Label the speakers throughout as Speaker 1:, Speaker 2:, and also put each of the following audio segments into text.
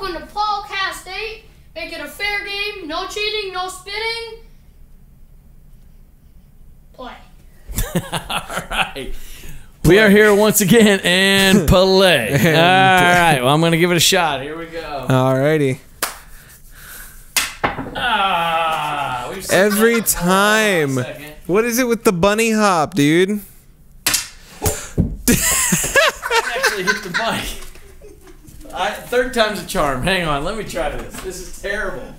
Speaker 1: Welcome to Paulcast 8. Make it a fair game. No cheating, no spitting. Play.
Speaker 2: All right. We are here once again and play. All right. Well, I'm going to give it a shot. Here we go.
Speaker 3: Alrighty.
Speaker 2: Ah, we've seen
Speaker 3: Every
Speaker 2: that. Hold on
Speaker 3: time.
Speaker 2: a second.
Speaker 3: What is it with the bunny hop, dude?
Speaker 2: I actually hit the mic. I, third time's a charm. Hang on. Let me try this. This is terrible.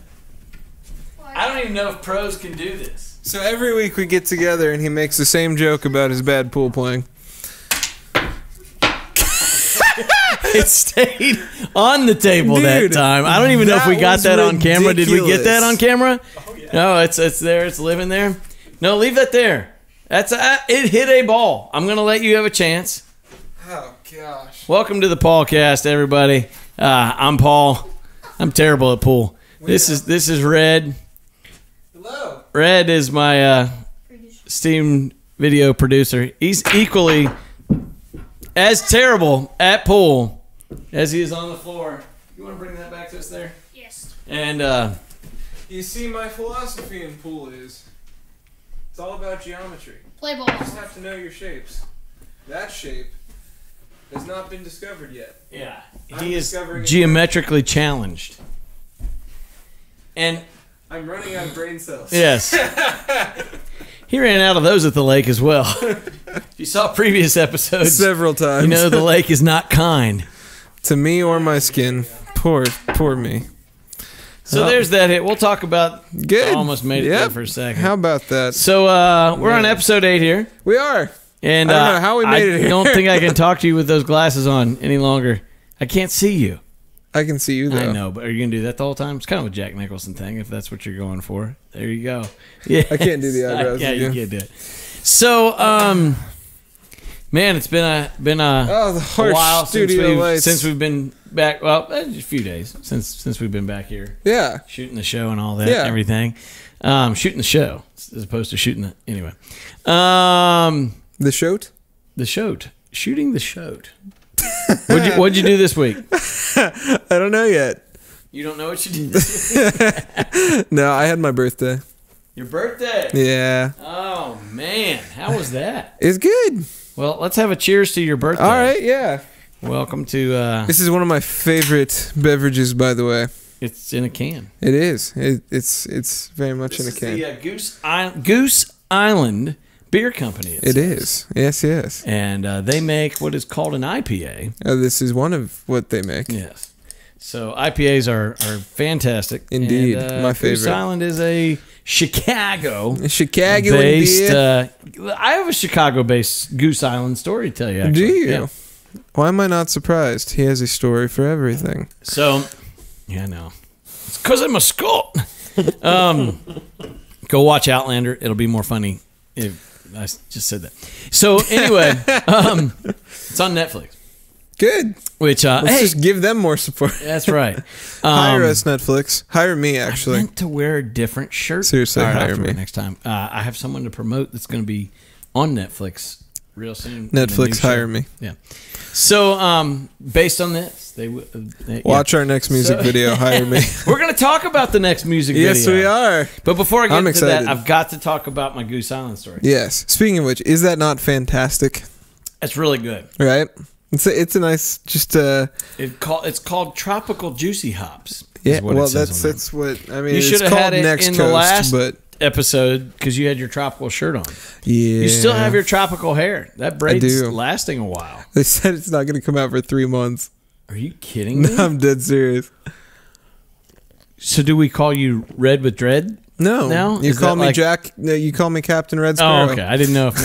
Speaker 2: I don't even know if pros can do this.
Speaker 3: So every week we get together and he makes the same joke about his bad pool playing.
Speaker 2: It stayed on the table that time. I don't even know if we got
Speaker 3: was
Speaker 2: that on camera. Did we get that on camera? Oh, no, it's it's there. It's living there. No, leave that there. That's a, it. Hit a ball. I'm gonna let you have a chance.
Speaker 3: Oh gosh.
Speaker 2: Welcome to the Paulcast, everybody. Uh, I'm Paul. I'm terrible at pool. This is this is Red.
Speaker 3: Hello.
Speaker 2: Red is my uh, steam video producer. He's equally as terrible at pool as he is on the floor. You want to bring that back to us there?
Speaker 1: Yes.
Speaker 2: And uh,
Speaker 3: You see, my philosophy in pool is it's all about geometry.
Speaker 1: Play ball.
Speaker 3: You just have to know your shapes. That shape has not been discovered yet.
Speaker 2: yeah,
Speaker 3: I'm
Speaker 2: he is
Speaker 3: discovering it.
Speaker 2: geometrically challenged. And
Speaker 3: I'm running out of brain cells.
Speaker 2: yes, he ran out of those at the lake as well. if you saw previous episodes,
Speaker 3: Several times.
Speaker 2: you know the lake is not kind.
Speaker 3: to me or my skin. Poor, poor me.
Speaker 2: So
Speaker 3: Oh.
Speaker 2: there's that hit. We'll talk about.
Speaker 3: Good.
Speaker 2: I almost made it there for a second.
Speaker 3: How about that?
Speaker 2: So uh, we're on episode eight here,
Speaker 3: We are.
Speaker 2: And
Speaker 3: I don't
Speaker 2: uh,
Speaker 3: know how we made
Speaker 2: I
Speaker 3: it here.
Speaker 2: don't think I can talk to you with those glasses on any longer. I can't see you.
Speaker 3: I can see you though.
Speaker 2: I know, but are you gonna do that the whole time? It's kind of a Jack Nicholson thing, if that's what you're going for. There you go. Yeah,
Speaker 3: I can't do the eyebrows
Speaker 2: yeah, you
Speaker 3: again.
Speaker 2: can't do it. So, um, man, it's been a been a,
Speaker 3: Oh,
Speaker 2: a while since we've,
Speaker 3: lights.
Speaker 2: since we've been back. Well, a few days since since we've been back here
Speaker 3: yeah.
Speaker 2: shooting the show and all that,
Speaker 3: Yeah.
Speaker 2: and everything. Um, shooting the show as opposed to shooting the anyway. Um,
Speaker 3: The shoat?
Speaker 2: the shoat, shooting the shoat. what'd you What'd you do this week?
Speaker 3: I don't know yet.
Speaker 2: You don't know what you did. This week?
Speaker 3: No, I had my birthday.
Speaker 2: Your birthday.
Speaker 3: Yeah.
Speaker 2: Oh man, how was that?
Speaker 3: It's good.
Speaker 2: Well, let's have a cheers to your birthday.
Speaker 3: All right, yeah.
Speaker 2: Welcome to. uh
Speaker 3: This is one of my favorite beverages, by the way.
Speaker 2: It's in a can.
Speaker 3: It is. It, it's it's very much
Speaker 2: This
Speaker 3: in a can.
Speaker 2: the uh, Goose Island, Goose Island Beer Company.
Speaker 3: It
Speaker 2: says.
Speaker 3: is. Yes, yes.
Speaker 2: and uh, they make what is called an IPA.
Speaker 3: Uh, this is one of what they make.
Speaker 2: Yes. So IPAs are are fantastic.
Speaker 3: Indeed,
Speaker 2: And, uh,
Speaker 3: my favorite. Goose.
Speaker 2: Island is a Chicago.
Speaker 3: Chicago
Speaker 2: based. Uh, I have a Chicago-based Goose Island story to tell you. Actually.
Speaker 3: Do you?
Speaker 2: Yeah.
Speaker 3: Why am I not surprised? He has a story for everything.
Speaker 2: So, yeah, no, it's because I'm a skull. um, go watch Outlander. It'll be more funny if I just said that. So anyway, um, it's on Netflix.
Speaker 3: Good.
Speaker 2: Which, uh,
Speaker 3: Let's
Speaker 2: hey,
Speaker 3: just give them more support.
Speaker 2: that's right.
Speaker 3: hire
Speaker 2: Um,
Speaker 3: us, Netflix. Hire me,
Speaker 2: I
Speaker 3: actually.
Speaker 2: meant to wear a different shirt.
Speaker 3: Seriously,
Speaker 2: right,
Speaker 3: hire
Speaker 2: have to wear it
Speaker 3: me.
Speaker 2: next time. Uh, I have someone to promote that's going to be on Netflix real soon.
Speaker 3: Netflix, hire me.
Speaker 2: Yeah. So, um, based on this, they, w- uh, they yeah.
Speaker 3: Watch our next music
Speaker 2: So-
Speaker 3: video. Hire me.
Speaker 2: We're going to talk about the next music video.
Speaker 3: yes, we are.
Speaker 2: But before I get
Speaker 3: I'm
Speaker 2: into that. I've got to talk about my Goose Island story.
Speaker 3: Yes. Speaking of which, is that not fantastic?
Speaker 2: It's really good.
Speaker 3: Right? It's a, it's a nice just uh
Speaker 2: It call, it's called tropical juicy hops.
Speaker 3: yeah. Well, that's that's what I mean.
Speaker 2: You should have
Speaker 3: called
Speaker 2: had it
Speaker 3: Next
Speaker 2: in
Speaker 3: Coast,
Speaker 2: the last
Speaker 3: but
Speaker 2: episode because you had your tropical shirt on.
Speaker 3: yeah,
Speaker 2: You still have your tropical hair. That braid's
Speaker 3: do.
Speaker 2: lasting a while.
Speaker 3: They said it's not going to come out for three months.
Speaker 2: Are you kidding me?
Speaker 3: I'm dead serious.
Speaker 2: so do we call you Red with Dread?
Speaker 3: No,
Speaker 2: No?
Speaker 3: you
Speaker 2: Is
Speaker 3: call me
Speaker 2: like-
Speaker 3: Jack. No, you call me Captain Red
Speaker 2: Oh, okay. I didn't know if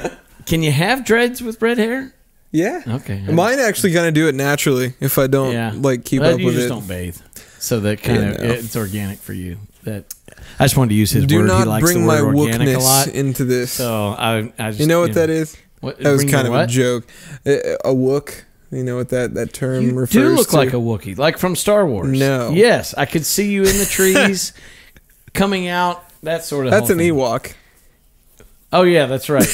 Speaker 2: maybe. Can you have dreads with red hair?
Speaker 3: Yeah.
Speaker 2: Okay.
Speaker 3: Mine actually gonna do it naturally if I don't
Speaker 2: Yeah.
Speaker 3: like keep
Speaker 2: Well,
Speaker 3: up
Speaker 2: you
Speaker 3: with
Speaker 2: just
Speaker 3: it.
Speaker 2: don't bathe, so that kind
Speaker 3: Yeah,
Speaker 2: of
Speaker 3: no.
Speaker 2: it's organic for you. That I just wanted to use his
Speaker 3: Do
Speaker 2: word.
Speaker 3: not
Speaker 2: he likes
Speaker 3: bring my
Speaker 2: word organic a
Speaker 3: wookness into this.
Speaker 2: So I, I just,
Speaker 3: you know what that is?
Speaker 2: What,
Speaker 3: That was kind of
Speaker 2: what?
Speaker 3: a joke. A, a wook. You know what that that term
Speaker 2: You
Speaker 3: refers
Speaker 2: do look
Speaker 3: to?
Speaker 2: like a Wookiee, like from Star Wars.
Speaker 3: No.
Speaker 2: Yes, I could see you in the trees, coming out. That sort of.
Speaker 3: That's an
Speaker 2: thing.
Speaker 3: Ewok.
Speaker 2: Oh yeah, that's right.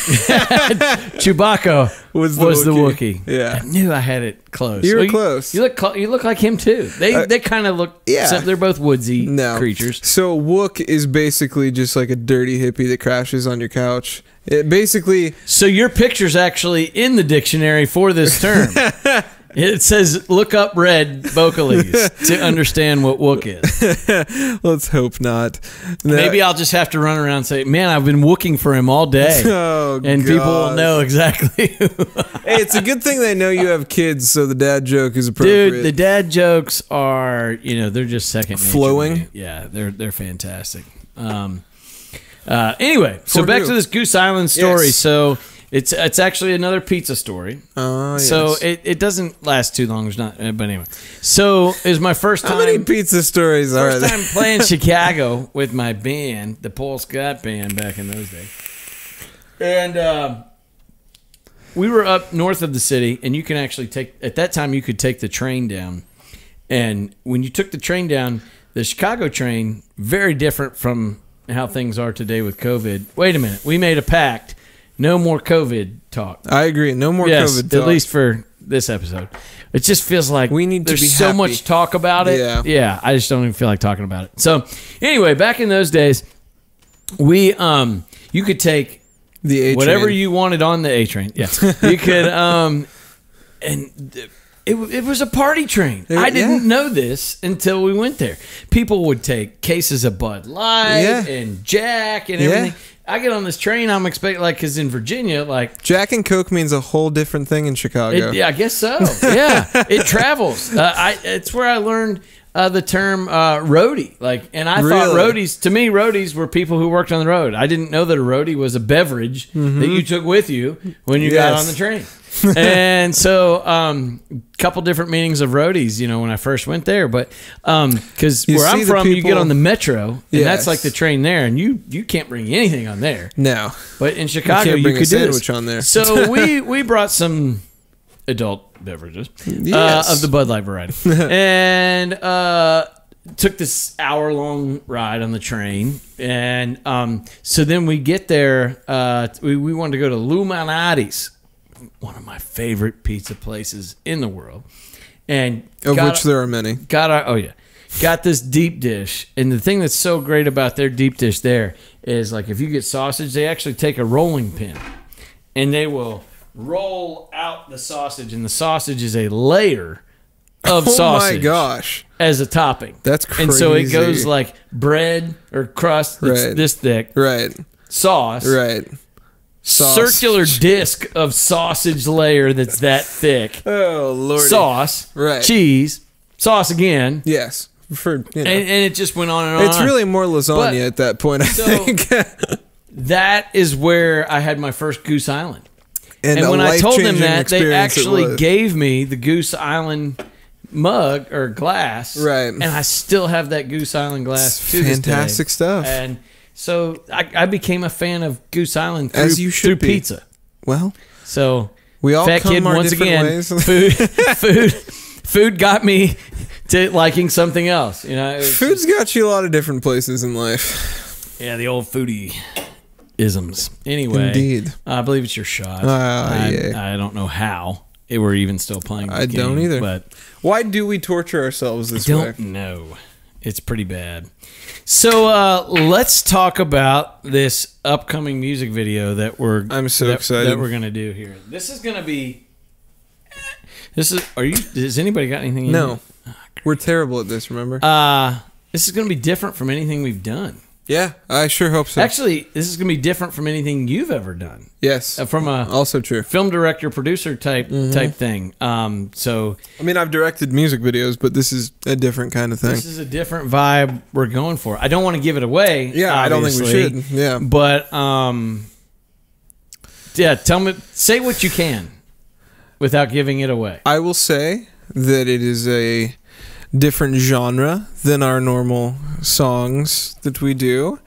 Speaker 2: Chewbacca
Speaker 3: Was
Speaker 2: was
Speaker 3: the
Speaker 2: the,
Speaker 3: Wookiee.
Speaker 2: Wookiee.
Speaker 3: Yeah.
Speaker 2: I knew I had it close.
Speaker 3: You were
Speaker 2: Well,
Speaker 3: close.
Speaker 2: You look, cl- you look like him too. They,
Speaker 3: Uh,
Speaker 2: they kind of look.
Speaker 3: yeah.
Speaker 2: they're both woodsy
Speaker 3: No
Speaker 2: creatures.
Speaker 3: So Wook is basically just like a dirty hippie that crashes on your couch. It basically
Speaker 2: So your picture's actually in the dictionary for this term. it says "look up red vocalese" to understand what Wook is.
Speaker 3: let's hope not. No-
Speaker 2: Maybe I'll just have to run around and say, "Man, I've been wooking for him all day,"
Speaker 3: Oh,
Speaker 2: and people will know exactly. who
Speaker 3: Hey, it's a good thing they know you have kids, so the dad joke is appropriate.
Speaker 2: Dude, the dad jokes are, you know, they're just second
Speaker 3: Flowing?
Speaker 2: me. Yeah, they're they're fantastic. Um, uh, anyway, so back
Speaker 3: you.
Speaker 2: to this Goose Island story.
Speaker 3: Yes.
Speaker 2: So it's it's actually another pizza story.
Speaker 3: oh, yes.
Speaker 2: So it, it doesn't last too long. There's not, uh, but anyway. So it was my first
Speaker 3: how many pizza stories are
Speaker 2: First
Speaker 3: there?
Speaker 2: time playing Chicago with my band, the Paul Scott band back in those days. And um we were up north of the city, and you can actually take, at that time, you could take the train down. And when you took the train down, the Chicago train, very different from how things are today with COVID. Wait a minute. We made a pact. No more COVID talk.
Speaker 3: I agree. No more
Speaker 2: yes,
Speaker 3: COVID.
Speaker 2: at least for this episode. It just feels like
Speaker 3: We need to
Speaker 2: there's
Speaker 3: be
Speaker 2: so
Speaker 3: happy.
Speaker 2: much talk about it.
Speaker 3: Yeah.
Speaker 2: yeah. I just don't even feel like talking about it. So anyway, back in those days, we um you could take
Speaker 3: the A
Speaker 2: whatever you wanted on the A train. Yeah, you could um and. It, it was a party train.
Speaker 3: It-
Speaker 2: I didn't
Speaker 3: yeah.
Speaker 2: know this until we went there. People would take cases of Bud Light
Speaker 3: Yeah.
Speaker 2: and Jack and
Speaker 3: Yeah.
Speaker 2: I get on this train. I'm expecting like because in Virginia, like
Speaker 3: Jack and Coke means a whole different thing in Chicago.
Speaker 2: it, yeah, I guess so. Yeah, it travels. Uh, I it's where I learned uh, the term uh, roadie. Like, and I thought
Speaker 3: Really?
Speaker 2: roadies to me roadies were people who worked on the road. I didn't know that a roadie was a beverage that you took with you when you got on the train. and so, um, couple different meanings of roadies. You know, when I first went there, but because
Speaker 3: You
Speaker 2: where I'm from, you get on the metro, and
Speaker 3: Yes.
Speaker 2: that's like the train there, and you you can't bring anything on there.
Speaker 3: No.
Speaker 2: But in Chicago, you,
Speaker 3: bring a
Speaker 2: could do
Speaker 3: sandwich on there.
Speaker 2: So we we brought some adult beverages
Speaker 3: Yes.
Speaker 2: uh, of the Bud Light variety, and uh, took this hour long ride on the train. And um, so then we get there. Uh, we we wanted to go to Lou Malnati's, one of my favorite pizza places in the world, and
Speaker 3: Of
Speaker 2: got-
Speaker 3: which there are many.
Speaker 2: got our oh yeah got this deep dish and the thing that's so great about their deep dish there is like if you get sausage they actually take a rolling pin and they will roll out the sausage and the sausage is a layer of
Speaker 3: Oh
Speaker 2: sausage
Speaker 3: my gosh.
Speaker 2: as a topping
Speaker 3: That's
Speaker 2: and so it goes like bread or crust that's
Speaker 3: Right.
Speaker 2: this thick
Speaker 3: Right.
Speaker 2: sauce
Speaker 3: Right. Sauce.
Speaker 2: circular disc of sausage layer that's that thick
Speaker 3: Oh lord.
Speaker 2: sauce
Speaker 3: Right.
Speaker 2: cheese sauce again
Speaker 3: Yes. For you know.
Speaker 2: and, and it just went on and on.
Speaker 3: it's really more lasagna
Speaker 2: But-
Speaker 3: at that point, I
Speaker 2: So-
Speaker 3: think.
Speaker 2: that is where I had my first Goose Island.
Speaker 3: and a
Speaker 2: when I told them
Speaker 3: life-changing
Speaker 2: that, they
Speaker 3: experience it
Speaker 2: actually
Speaker 3: was.
Speaker 2: gave me the Goose Island mug or glass,
Speaker 3: Right.
Speaker 2: And I still have that Goose Island glass.
Speaker 3: It's
Speaker 2: to this day.
Speaker 3: fantastic stuff.
Speaker 2: And so I, I became a fan of Goose Island through,
Speaker 3: As you should
Speaker 2: through
Speaker 3: be.
Speaker 2: pizza.
Speaker 3: Well,
Speaker 2: So
Speaker 3: we all
Speaker 2: fat
Speaker 3: come
Speaker 2: kid
Speaker 3: our
Speaker 2: once
Speaker 3: different
Speaker 2: again.
Speaker 3: ways.
Speaker 2: Food, food, food got me to liking something else. You know,
Speaker 3: Food's got you a lot of different places in life.
Speaker 2: Yeah, the old foodie isms. Anyway,
Speaker 3: Indeed.
Speaker 2: I believe it's your shot.
Speaker 3: Ah,
Speaker 2: I,
Speaker 3: yeah.
Speaker 2: I don't know how it we're even still playing.
Speaker 3: I don't either.
Speaker 2: but
Speaker 3: Why do we torture ourselves this
Speaker 2: don't
Speaker 3: way?
Speaker 2: know. It's pretty bad. So uh, let's talk about this upcoming music video that we're.
Speaker 3: I'm so
Speaker 2: that,
Speaker 3: excited.
Speaker 2: that we're gonna do here. This is gonna be. This is. Are you? Has anybody got anything? in
Speaker 3: No. We're terrible at this, remember?
Speaker 2: Uh, this is gonna be different from anything we've done.
Speaker 3: Yeah, I sure hope so.
Speaker 2: Actually, this is gonna be different from anything you've ever done.
Speaker 3: yes.
Speaker 2: Uh, from a
Speaker 3: also true.
Speaker 2: film director producer type
Speaker 3: Mm-hmm.
Speaker 2: type thing. Um, so
Speaker 3: I mean, I've directed music videos, but this is a different kind of thing.
Speaker 2: this is a different vibe we're going for. I don't want to give it away.
Speaker 3: Yeah, I don't think we should. Yeah.
Speaker 2: but um, yeah. Tell me, say what you can without giving it away.
Speaker 3: I will say that it is a different genre than our normal songs that we do.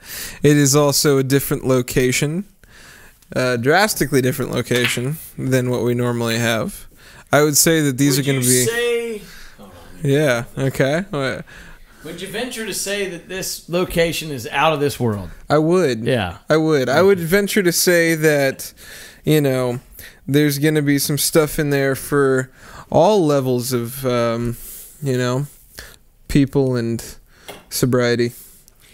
Speaker 3: It is also a different location, a drastically different location than what we normally have. I would say that these
Speaker 2: Would
Speaker 3: are going to be.
Speaker 2: Say,
Speaker 3: Yeah. Okay. What?
Speaker 2: Would you venture to say that this location is out of this world?
Speaker 3: I would.
Speaker 2: Yeah.
Speaker 3: I would. I would venture to say that, you know, there's going to be some stuff in there for all levels of, um, you know, people and sobriety.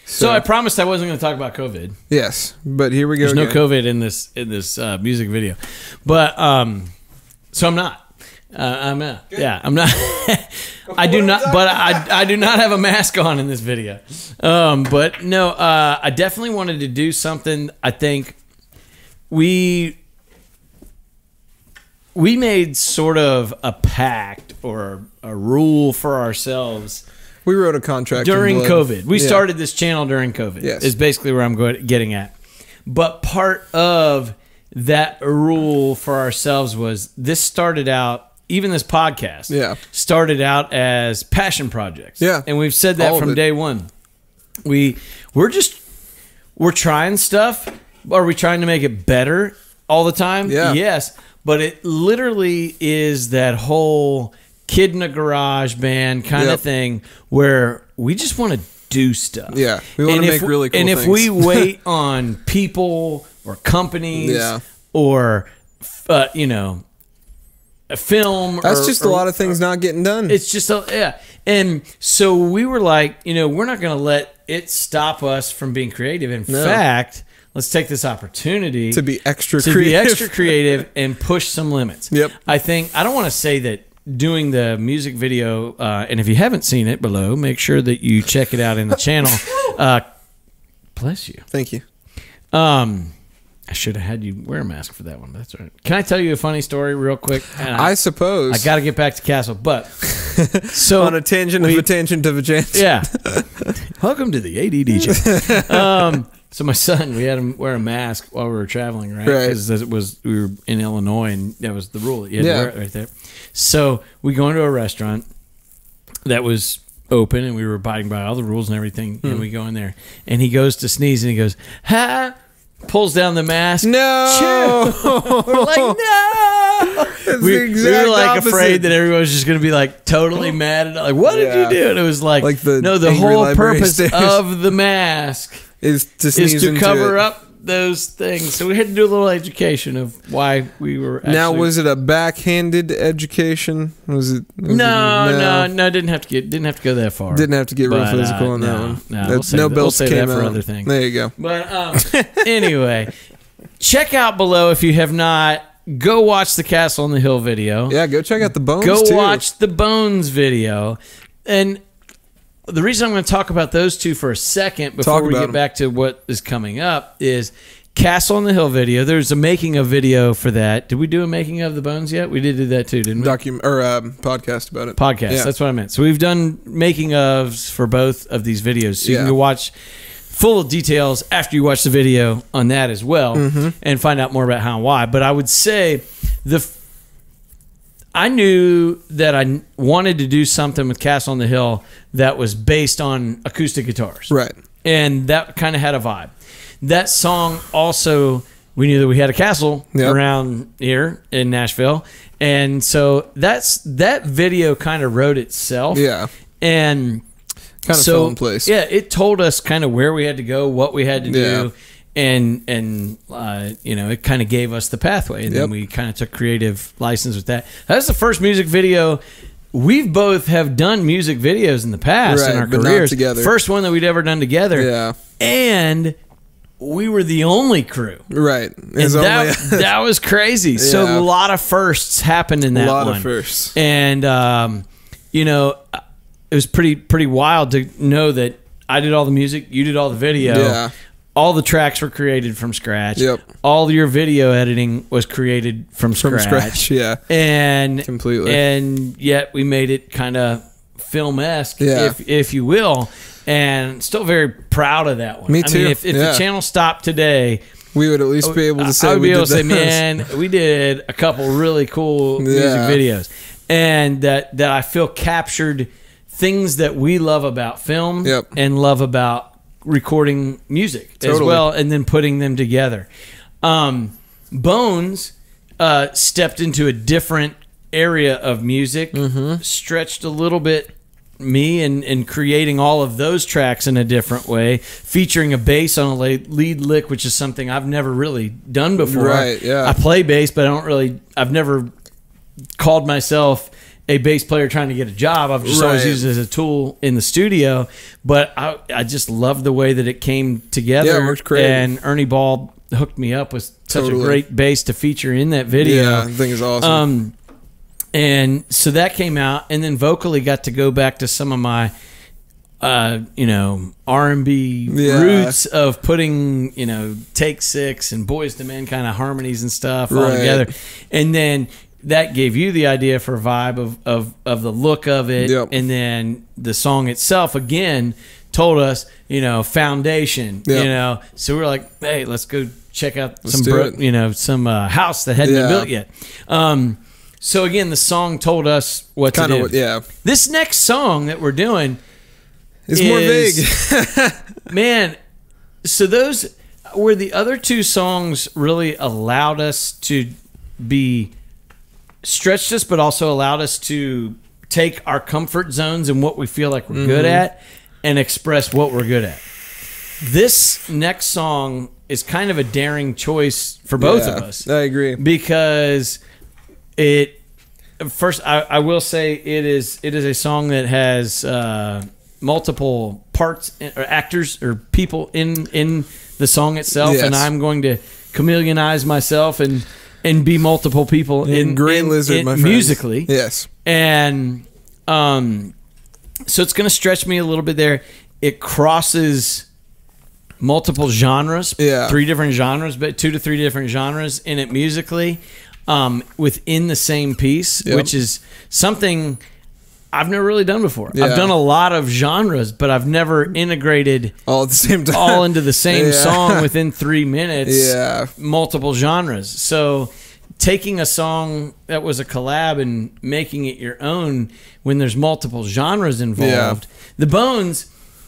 Speaker 2: So, I promised I wasn't going to talk about COVID.
Speaker 3: yes, but here we go.
Speaker 2: There's no. COVID in this in this uh, music video, but um, so I'm not. Uh, I'm not. Yeah, I'm not. I do not. But I I do not have a mask on in this video. Um, but no, uh, I definitely wanted to do something. I think we we made sort of a pact or a rule for ourselves
Speaker 3: We wrote a contract
Speaker 2: during. COVID. We
Speaker 3: Yeah.
Speaker 2: started this channel during COVID.
Speaker 3: Yes.
Speaker 2: Is basically where I'm going, getting at. But part of that rule for ourselves was this started out even this podcast
Speaker 3: Yeah.
Speaker 2: started out as passion projects.
Speaker 3: Yeah.
Speaker 2: And we've said that
Speaker 3: All
Speaker 2: from day 1. We we're just we're trying stuff. Are we trying to make it better all the time?
Speaker 3: Yeah.
Speaker 2: Yes. But it literally is that whole kid in a garage band kind
Speaker 3: Yep.
Speaker 2: of thing where we just want to do stuff.
Speaker 3: Yeah. We wanna
Speaker 2: And if
Speaker 3: make
Speaker 2: we-
Speaker 3: really cool
Speaker 2: And if we wait on people or companies
Speaker 3: Yeah.
Speaker 2: or uh, you know a film
Speaker 3: That's
Speaker 2: or-
Speaker 3: just a
Speaker 2: or-
Speaker 3: lot of things not getting done.
Speaker 2: it's just a yeah. And so we were like, you know, we're not going to let it stop us from being creative. In
Speaker 3: No.
Speaker 2: fact, let's take this opportunity
Speaker 3: to be extra
Speaker 2: to
Speaker 3: creative.
Speaker 2: be extra creative and push some limits.
Speaker 3: Yep.
Speaker 2: I think I don't want to say that doing the music video, uh, and if you haven't seen it below, make sure that you check it out in the channel. Uh, bless you.
Speaker 3: Thank you.
Speaker 2: Um, I should have had you wear a mask for that one. But that's all right. Can I tell you a funny story real quick? And
Speaker 3: I suppose.
Speaker 2: I got to get back to Castle, but so
Speaker 3: on a tangent
Speaker 2: we-
Speaker 3: of a tangent of a tangent.
Speaker 2: yeah. Welcome to the ADD um, so my son, we had him wear a mask while we were traveling, right?
Speaker 3: Right.
Speaker 2: Because it was we were in Illinois, and that was the rule. You had
Speaker 3: Yeah.
Speaker 2: to wear it right there. So we go into a restaurant that was open, and we were abiding by all the rules and everything.
Speaker 3: Hmm.
Speaker 2: And we go in there, and he goes to sneeze, and he goes, "Ha!" Pulls down the mask.
Speaker 3: No.
Speaker 2: We're like, no. We, we were like
Speaker 3: opposite.
Speaker 2: afraid that everyone was just going to be like totally mad at like what did you do and it was like,
Speaker 3: Like the
Speaker 2: no the whole purpose of the mask
Speaker 3: is to sneeze
Speaker 2: is to cover
Speaker 3: it.
Speaker 2: up those things so we had to do a little education of why we were actually,
Speaker 3: Now, was it a backhanded education? Was it? was
Speaker 2: no,
Speaker 3: it-
Speaker 2: no no didn't have to get didn't have to go that far
Speaker 3: Didn't have to get real
Speaker 2: But, uh,
Speaker 3: physical on that one.
Speaker 2: no,
Speaker 3: That-
Speaker 2: we'll
Speaker 3: no
Speaker 2: that- we'll
Speaker 3: belts came
Speaker 2: that for
Speaker 3: out.
Speaker 2: other things.
Speaker 3: There you go.
Speaker 2: But um, anyway, check out below if you have not. Go watch the Castle on the Hill video.
Speaker 3: Yeah, go check out the bones.
Speaker 2: Go
Speaker 3: too.
Speaker 2: watch the Bones video. And the reason I'm going to talk about those two for a second before we
Speaker 3: get
Speaker 2: get
Speaker 3: 'em.
Speaker 2: back to what is coming up is Castle on the Hill video. There's a making of video for that. Did we do a making of the Bones yet? We did do that too, didn't we?
Speaker 3: document or um, podcast about it.
Speaker 2: podcast.
Speaker 3: Yeah.
Speaker 2: That's what I meant. So we've done making ofs for both of these videos. So you can
Speaker 3: Yeah.
Speaker 2: go watch full details after you watch the video on that as well
Speaker 3: Mm-hmm.
Speaker 2: and find out more about how and why. But I would say the I knew that I wanted to do something with Castle on the Hill that was based on acoustic guitars
Speaker 3: Right.
Speaker 2: and that kind of had a vibe. That song also, we knew that we had a castle
Speaker 3: Yep.
Speaker 2: around here in Nashville, and so that's that video kind of wrote itself.
Speaker 3: Yeah.
Speaker 2: and
Speaker 3: Kind of
Speaker 2: so
Speaker 3: fell in place.
Speaker 2: yeah, it told us kind of where we had to go, what we had to
Speaker 3: Yeah.
Speaker 2: do. And and uh, you know it kind of gave us the pathway, and
Speaker 3: Yep.
Speaker 2: then we kind of took creative license with that. That's the first music video we've both have done music videos in the past in our careers.
Speaker 3: together.
Speaker 2: First one that we'd ever done together
Speaker 3: Yeah.
Speaker 2: and we were the only crew.
Speaker 3: Right.
Speaker 2: And that, that was crazy. So a lot of firsts happened in that a
Speaker 3: lot
Speaker 2: one.
Speaker 3: of firsts.
Speaker 2: And um, you know, it was pretty pretty wild to know that I did all the music, you did all the video.
Speaker 3: Yeah.
Speaker 2: All the tracks were created from scratch.
Speaker 3: Yep.
Speaker 2: All your video editing was created from,
Speaker 3: From
Speaker 2: scratch.
Speaker 3: scratch. Yeah.
Speaker 2: And
Speaker 3: Completely.
Speaker 2: And yet we made it kind of film esque,
Speaker 3: Yeah.
Speaker 2: if if you will. And still very proud of that one.
Speaker 3: Me
Speaker 2: I mean,
Speaker 3: too.
Speaker 2: if, if
Speaker 3: Yeah.
Speaker 2: the channel stopped today,
Speaker 3: We would at least be able to say
Speaker 2: I would
Speaker 3: we
Speaker 2: be able to
Speaker 3: did
Speaker 2: say, man, we did a couple really cool music videos, and that that I feel captured things that we love about film
Speaker 3: Yep.
Speaker 2: and love about recording music as well, and then putting them together. Um, Bones uh, stepped into a different area of music,
Speaker 3: Mm-hmm.
Speaker 2: stretched a little bit me and, and creating all of those tracks in a different way, featuring a bass on a lead lick, which is something I've never really done before.
Speaker 3: Right, yeah.
Speaker 2: I play bass, but I don't really, I've never called myself a bass player trying to get a job. I've just always used it as a tool in the studio. But I, I just love the way that it came together.
Speaker 3: Yeah, it worked great.
Speaker 2: And Ernie Ball hooked me up with such
Speaker 3: Totally.
Speaker 2: a great bass to feature in that video.
Speaker 3: Yeah, the thing is awesome.
Speaker 2: Um, and so that came out, and then vocally got to go back to some of my, uh, you know, R and B
Speaker 3: Yeah.
Speaker 2: roots of putting, you know, Take Six and Boyz II Men kind of harmonies and stuff all together, and then that gave you the idea for vibe of of of the look of it,
Speaker 3: Yep.
Speaker 2: and then the song itself again told us, you know, foundation,
Speaker 3: Yep.
Speaker 2: you know, so we're like, hey, let's go check out
Speaker 3: Let's
Speaker 2: some, bro- you know, some uh, house that hadn't
Speaker 3: Yeah.
Speaker 2: been built yet. Um, so again, the song told us what
Speaker 3: kind
Speaker 2: to
Speaker 3: of
Speaker 2: do.
Speaker 3: yeah.
Speaker 2: This next song that we're doing,
Speaker 3: It's more
Speaker 2: is-
Speaker 3: vague.
Speaker 2: man. So those were the other two songs really allowed us to be stretched us, but also allowed us to take our comfort zones and what we feel like we're good
Speaker 3: Mm-hmm.
Speaker 2: at and express what we're good at. This next song is kind of a daring choice for both
Speaker 3: Yeah,
Speaker 2: of us
Speaker 3: I agree.
Speaker 2: because it first I, I will say it is it is a song that has uh, multiple parts or actors or people in in the song itself
Speaker 3: Yes.
Speaker 2: and I'm going to chameleonize myself and and be multiple people in
Speaker 3: Green
Speaker 2: in-
Speaker 3: Lizard,
Speaker 2: in-
Speaker 3: my friend.
Speaker 2: musically
Speaker 3: Yes.
Speaker 2: and um so it's going to stretch me a little bit there it crosses multiple genres
Speaker 3: Yeah.
Speaker 2: three different genres but two to three different genres in it musically um within the same piece
Speaker 3: Yep.
Speaker 2: which is something I've never really done before.
Speaker 3: Yeah.
Speaker 2: I've done a lot of genres, but I've never integrated
Speaker 3: All at the same time.
Speaker 2: all into the same
Speaker 3: Yeah.
Speaker 2: song within three minutes
Speaker 3: Yeah.
Speaker 2: multiple genres. So taking a song that was a collab and making it your own when there's multiple genres involved. The Bones,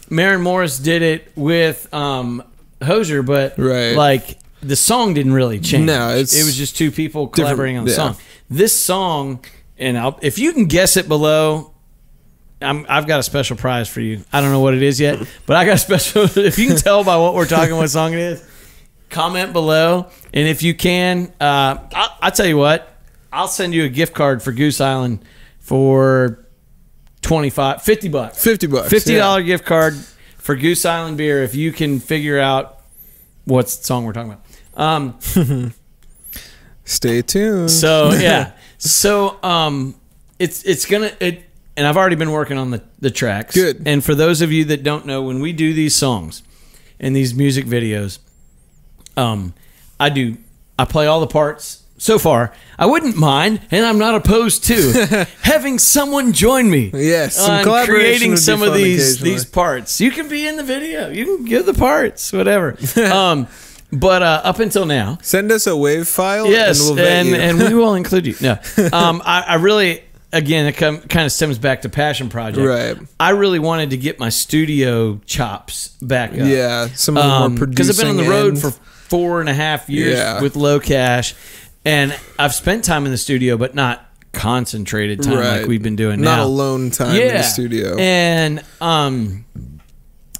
Speaker 2: Maren Morris did it with um, Hozier, but
Speaker 3: Right.
Speaker 2: like the song didn't really change.
Speaker 3: No, it's
Speaker 2: it was just two people collaborating on the
Speaker 3: yeah.
Speaker 2: song. This song, and I'll, if you can guess it below, I'm, I've got a special prize for you. I don't know what it is yet, but I got a special. If you can tell by what we're talking, what song it is, comment below. And if you can, uh, I'll, I'll tell you what, I'll send you a gift card for Goose Island for 25, 50 bucks.
Speaker 3: 50 bucks.
Speaker 2: $50
Speaker 3: yeah.
Speaker 2: gift card for Goose Island beer if you can figure out what song we're talking about. Um,
Speaker 3: Stay tuned.
Speaker 2: so yeah, so um, it's it's gonna it, and I've already been working on the the tracks.
Speaker 3: Good.
Speaker 2: And for those of you that don't know, when we do these songs and these music videos, um, I do I play all the parts. So far, I wouldn't mind, and I'm not opposed to having someone join me.
Speaker 3: Yes, some
Speaker 2: on creating some of these these parts. You can be in the video. You can give the parts, whatever. um, but uh, up until now,
Speaker 3: Send us a wave file
Speaker 2: Yes,
Speaker 3: and we'll
Speaker 2: and, and we will include you. No, um, I, I really, again, it come, kind of stems back to passion project.
Speaker 3: Right.
Speaker 2: I really wanted to get my studio chops back up.
Speaker 3: yeah, some of the more
Speaker 2: because I've been on the road
Speaker 3: end.
Speaker 2: for four and a half years
Speaker 3: Yeah.
Speaker 2: with LoCash, and I've spent time in the studio, but not concentrated time
Speaker 3: Right.
Speaker 2: like we've been doing
Speaker 3: not
Speaker 2: now.
Speaker 3: alone time in the studio.
Speaker 2: And um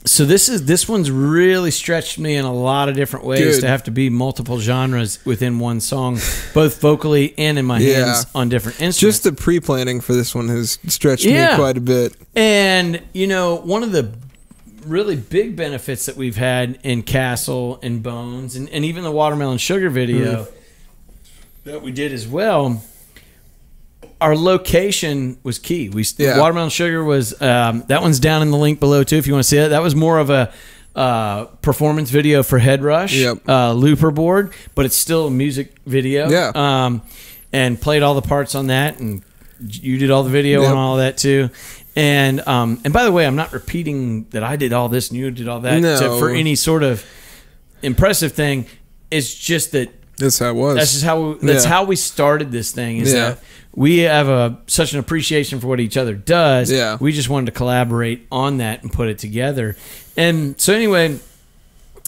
Speaker 2: so this is this one's really stretched me in a lot of different ways
Speaker 3: Good.
Speaker 2: to have to be multiple genres within one song, both vocally and in my
Speaker 3: Yeah.
Speaker 2: hands on different instruments.
Speaker 3: Just the pre-planning for this one has stretched
Speaker 2: Yeah.
Speaker 3: me quite a bit.
Speaker 2: And you know, one of the really big benefits that we've had in Castle and Bones and, and even the Watermelon Sugar video
Speaker 3: Mm.
Speaker 2: that we did as well, our location was key. We
Speaker 3: Yeah.
Speaker 2: Watermelon Sugar was um, that one's down in the link below too if you want to see it. That was more of a uh, performance video for HeadRush,
Speaker 3: Yep.
Speaker 2: uh, looper board, but it's still a music video.
Speaker 3: Yeah.
Speaker 2: Um, and played all the parts on that, and you did all the video
Speaker 3: Yep.
Speaker 2: and all that too. And um, and by the way, I'm not repeating that I did all this and you did all that
Speaker 3: No.
Speaker 2: for any sort of impressive thing. It's just that
Speaker 3: That's how it was.
Speaker 2: that's just how we, that's
Speaker 3: Yeah.
Speaker 2: how we started this thing. Is
Speaker 3: Yeah.
Speaker 2: that we have a such an appreciation for what each other does.
Speaker 3: Yeah.
Speaker 2: we just wanted to collaborate on that and put it together. And so anyway,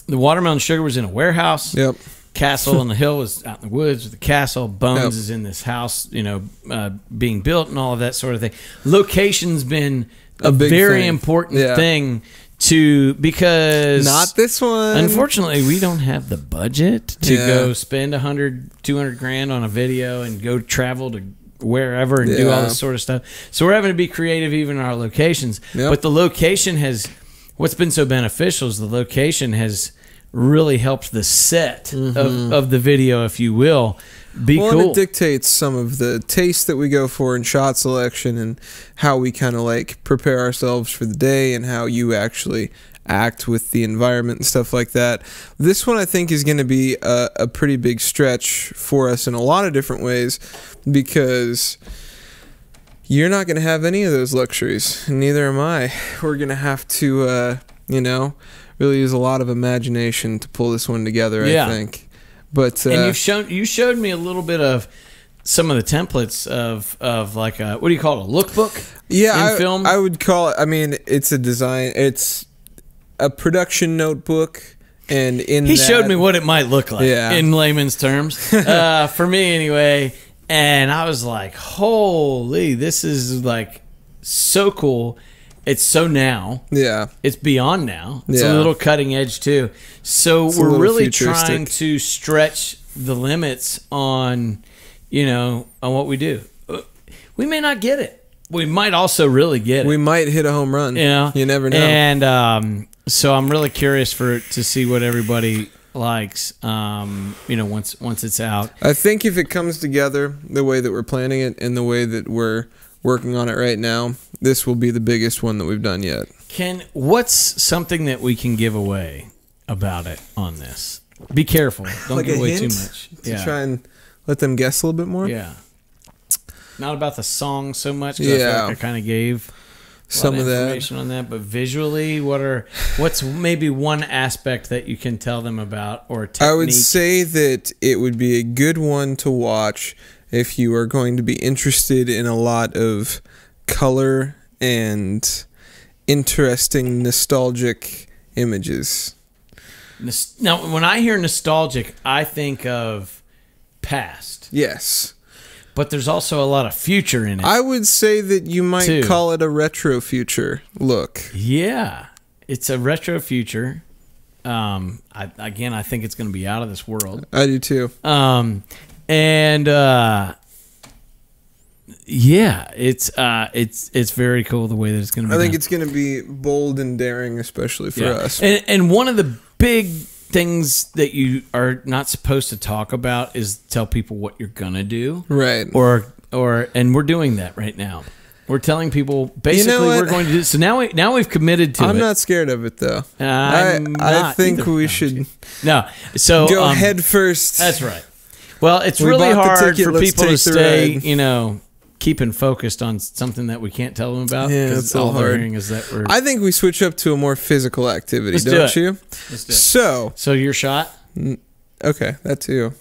Speaker 2: the watermelon sugar was in a warehouse.
Speaker 3: Yep.
Speaker 2: Castle on the hill was out in the woods with the castle. Bones
Speaker 3: Yep.
Speaker 2: is in this house, you know, uh, being built and all of that sort of thing. Location's been a,
Speaker 3: A
Speaker 2: very
Speaker 3: thing.
Speaker 2: important
Speaker 3: Yeah.
Speaker 2: thing to because
Speaker 3: Not this one.
Speaker 2: Unfortunately, we don't have the budget to
Speaker 3: Yeah.
Speaker 2: go spend 100, 200 grand on a video and go travel to wherever and do all this sort of stuff. So we're having to be creative even in our locations.
Speaker 3: Yep.
Speaker 2: But the location has, what's been so beneficial is the location has really helped the set of, of the video, if you will, be
Speaker 3: Mm-hmm. well,
Speaker 2: cool.
Speaker 3: it dictates some of the taste that we go for in shot selection and how we kind of like prepare ourselves for the day and how you actually act with the environment and stuff like that. This one I think is going to be a, a pretty big stretch for us in a lot of different ways because you're not going to have any of those luxuries. Neither am I. We're going to have to, uh, you know, really use a lot of imagination to pull this one together.
Speaker 2: Yeah.
Speaker 3: I think. But uh,
Speaker 2: and you've shown you showed me a little bit of some of the templates of of like a what do you call it a lookbook
Speaker 3: yeah,
Speaker 2: in
Speaker 3: I,
Speaker 2: film?
Speaker 3: I would call it. I mean, it's a design. It's a production notebook, and in
Speaker 2: He
Speaker 3: that-
Speaker 2: showed me what it might look like
Speaker 3: Yeah.
Speaker 2: in layman's terms, uh, for me anyway. And I was like, "Holy, this is like so cool! It's so now.
Speaker 3: Yeah,
Speaker 2: It's beyond now. It's
Speaker 3: Yeah.
Speaker 2: a little cutting edge too. So
Speaker 3: It's
Speaker 2: we're really trying to stretch the limits on, you know, on what we do. We may not get it. We might also really get it.
Speaker 3: we might hit a home run.
Speaker 2: You know,
Speaker 3: you never know.
Speaker 2: And um, so I'm really curious for to see what everybody likes. Um, you know, once once it's out.
Speaker 3: I think if it comes together the way that we're planning it and the way that we're working on it right now, this will be the biggest one that we've done yet.
Speaker 2: Can what's something that we can give away about it on this? Be careful. Don't
Speaker 3: Like
Speaker 2: give away too much.
Speaker 3: To
Speaker 2: Yeah.
Speaker 3: try and let them guess a little bit more.
Speaker 2: Yeah. Not about the song so much. 'cause I feel
Speaker 3: Yeah.
Speaker 2: like I kind of gave
Speaker 3: Some of that.
Speaker 2: information on that, but visually, what are what's maybe one aspect that you can tell them about or technique?
Speaker 3: I would say that it would be a good one to watch if you are going to be interested in a lot of color and interesting nostalgic images.
Speaker 2: Now, when I hear nostalgic, I think of past,
Speaker 3: Yes.
Speaker 2: But there's also a lot of future in it.
Speaker 3: I would say that you might
Speaker 2: Two.
Speaker 3: call it a retro future look.
Speaker 2: yeah, it's a retro future. Um, I, again, I think it's going to be out of this world.
Speaker 3: I do too.
Speaker 2: Um, and uh, yeah, it's uh, it's it's very cool the way that it's going to be.
Speaker 3: I think
Speaker 2: done.
Speaker 3: it's going to be bold and daring, especially for
Speaker 2: Yeah.
Speaker 3: us.
Speaker 2: And and one of the big things that you are not supposed to talk about is tell people what you're gonna do.
Speaker 3: right.
Speaker 2: Or or and we're doing that right now. We're telling people basically
Speaker 3: what?
Speaker 2: we're going to do so now we now we've committed to
Speaker 3: I'm
Speaker 2: it.
Speaker 3: not scared of it though.
Speaker 2: I'm
Speaker 3: I, I think
Speaker 2: either.
Speaker 3: we
Speaker 2: No,
Speaker 3: should
Speaker 2: no. So
Speaker 3: go
Speaker 2: um,
Speaker 3: head first.
Speaker 2: That's right. Well, it's
Speaker 3: We
Speaker 2: really hard
Speaker 3: ticket,
Speaker 2: for people to stay,
Speaker 3: ride.
Speaker 2: you know, keeping focused on something that we can't tell them about
Speaker 3: Yeah, it's
Speaker 2: all
Speaker 3: hard.
Speaker 2: hearing is that we're.
Speaker 3: I think we switch up to a more physical activity,
Speaker 2: Let's do
Speaker 3: don't
Speaker 2: it.
Speaker 3: you?
Speaker 2: Let's do it.
Speaker 3: So,
Speaker 2: so your shot?
Speaker 3: okay, that too.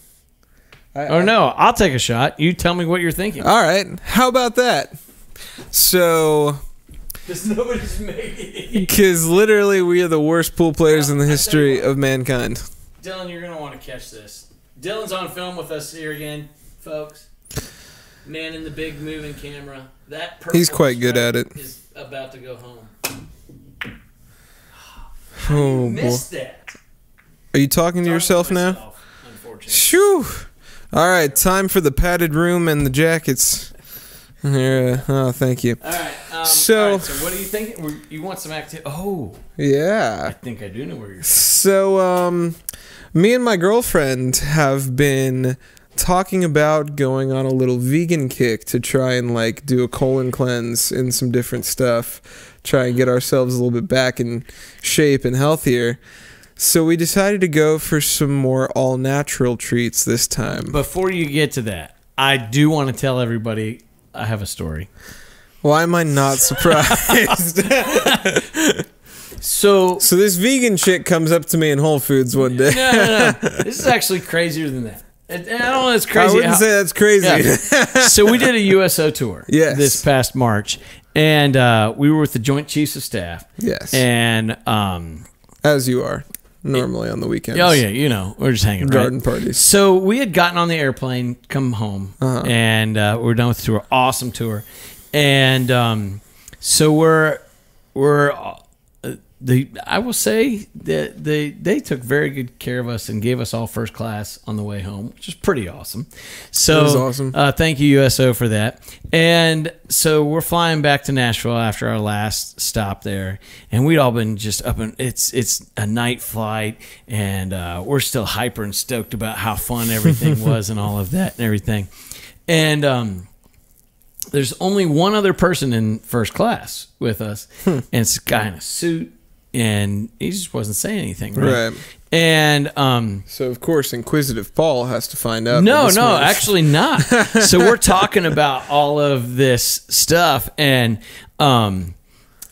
Speaker 3: I, oh,
Speaker 2: Or no, I'll take a shot. You tell me what you're thinking.
Speaker 3: All right. How about that? So,
Speaker 2: Because nobody's making
Speaker 3: because literally we are the worst pool players in the history of mankind.
Speaker 2: Dylan, you're gonna want to catch this. Dylan's on film with us here again, folks. Man in the big moving camera. That
Speaker 3: He's quite good at it.
Speaker 2: Is about to go home.
Speaker 3: Oh boy.
Speaker 2: That.
Speaker 3: Are you talking to
Speaker 2: Talking
Speaker 3: yourself now?
Speaker 2: myself, Unfortunately.
Speaker 3: Shoo! All right, time for the padded room and the jackets. Here, uh, oh, thank you.
Speaker 2: All right. Um,
Speaker 3: So-
Speaker 2: all right, so what are you thinking? You want some activity? Oh,
Speaker 3: yeah.
Speaker 2: I think I do know where you're.
Speaker 3: So, um, me and my girlfriend have been talking about going on a little vegan kick to try and like do a colon cleanse and some different stuff, try and get ourselves a little bit back in shape and healthier. So we decided to go for some more all natural treats this time.
Speaker 2: Before you get to that, I do want to tell everybody I have a story.
Speaker 3: Why am I not surprised?
Speaker 2: So
Speaker 3: so this vegan chick comes up to me in Whole Foods one day.
Speaker 2: no, no, no. this is actually crazier than that. And I don't know. It's crazy.
Speaker 3: I wouldn't
Speaker 2: how-
Speaker 3: say that's crazy.
Speaker 2: Yeah. so we did a USO tour
Speaker 3: Yes.
Speaker 2: this past March, and uh, we were with the Joint Chiefs of Staff,
Speaker 3: yes.
Speaker 2: and um,
Speaker 3: As you are normally on the weekends.
Speaker 2: oh yeah, you know, we're just hanging right.
Speaker 3: Garden parties.
Speaker 2: So we had gotten on the airplane, come home,
Speaker 3: Uh-huh.
Speaker 2: and uh, we are done with the tour. Awesome tour, and um, so we're we're uh, the I will say that they they took very good care of us and gave us all first class on the way home, which is pretty awesome. So
Speaker 3: awesome.
Speaker 2: Uh, thank you USO for that. And so we're flying back to Nashville after our last stop there, and we'd all been just up and it's it's a night flight, and uh, we're still hyper and stoked about how fun everything was and all of that and everything, and um there's only one other person in first class with us,
Speaker 3: Hmm.
Speaker 2: and it's a guy in a suit, and he just wasn't saying anything, right?
Speaker 3: Right.
Speaker 2: And um,
Speaker 3: So of course, inquisitive Paul has to find out.
Speaker 2: no, no, actually not. so we're talking about all of this stuff, and um,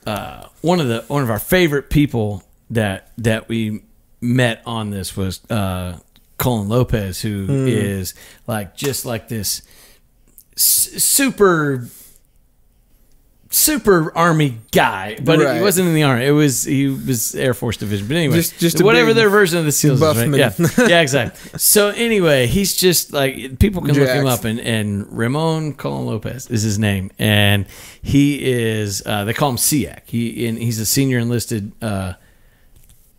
Speaker 2: uh, one of the one of our favorite people that that we met on this was uh, Colón-López, who is like just like this super super army guy but he wasn't in the army. It was he was air force division. But anyway
Speaker 3: Just- just
Speaker 2: whatever their version of the seals is right? yeah. Yeah exactly. So anyway he's just like people can look him up and and Ramón Colón-López is his name and he is uh, they call him SEAC. he and he's a senior enlisted uh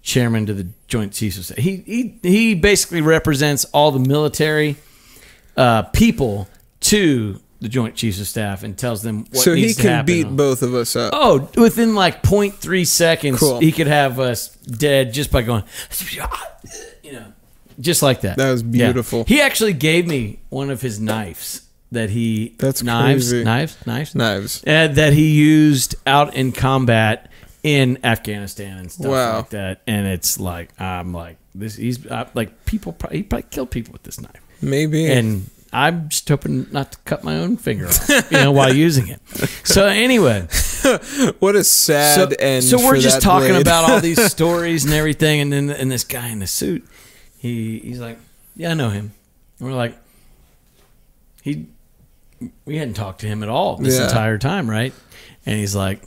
Speaker 2: chairman to the joint chiefs of staff. He he he basically represents all the military uh people to the joint chiefs of staff and tells them what
Speaker 3: so he can beat both of us up.
Speaker 2: Oh, within like 0.3 seconds,
Speaker 3: Cool.
Speaker 2: he could have us dead just by going, you know, just like that.
Speaker 3: That was
Speaker 2: Yeah.
Speaker 3: beautiful.
Speaker 2: He actually gave me one of his knives that he
Speaker 3: That's
Speaker 2: knives,
Speaker 3: crazy.
Speaker 2: knives, knives,
Speaker 3: Knives.
Speaker 2: uh, that he used out in combat in Afghanistan and stuff
Speaker 3: Wow.
Speaker 2: like that. And it's like I'm like this. He's uh, like people. Probably, he probably killed people with this knife
Speaker 3: Maybe.
Speaker 2: and I'm just hoping not to cut my own finger off, you know, while using it. So anyway,
Speaker 3: what a sad
Speaker 2: so,
Speaker 3: end.
Speaker 2: so we're just talking
Speaker 3: blade.
Speaker 2: about all these stories and everything, and then and this guy in the suit, he he's like, yeah, I know him. And we're like, he, we hadn't talked to him at all this
Speaker 3: Yeah.
Speaker 2: entire time, right? And he's like,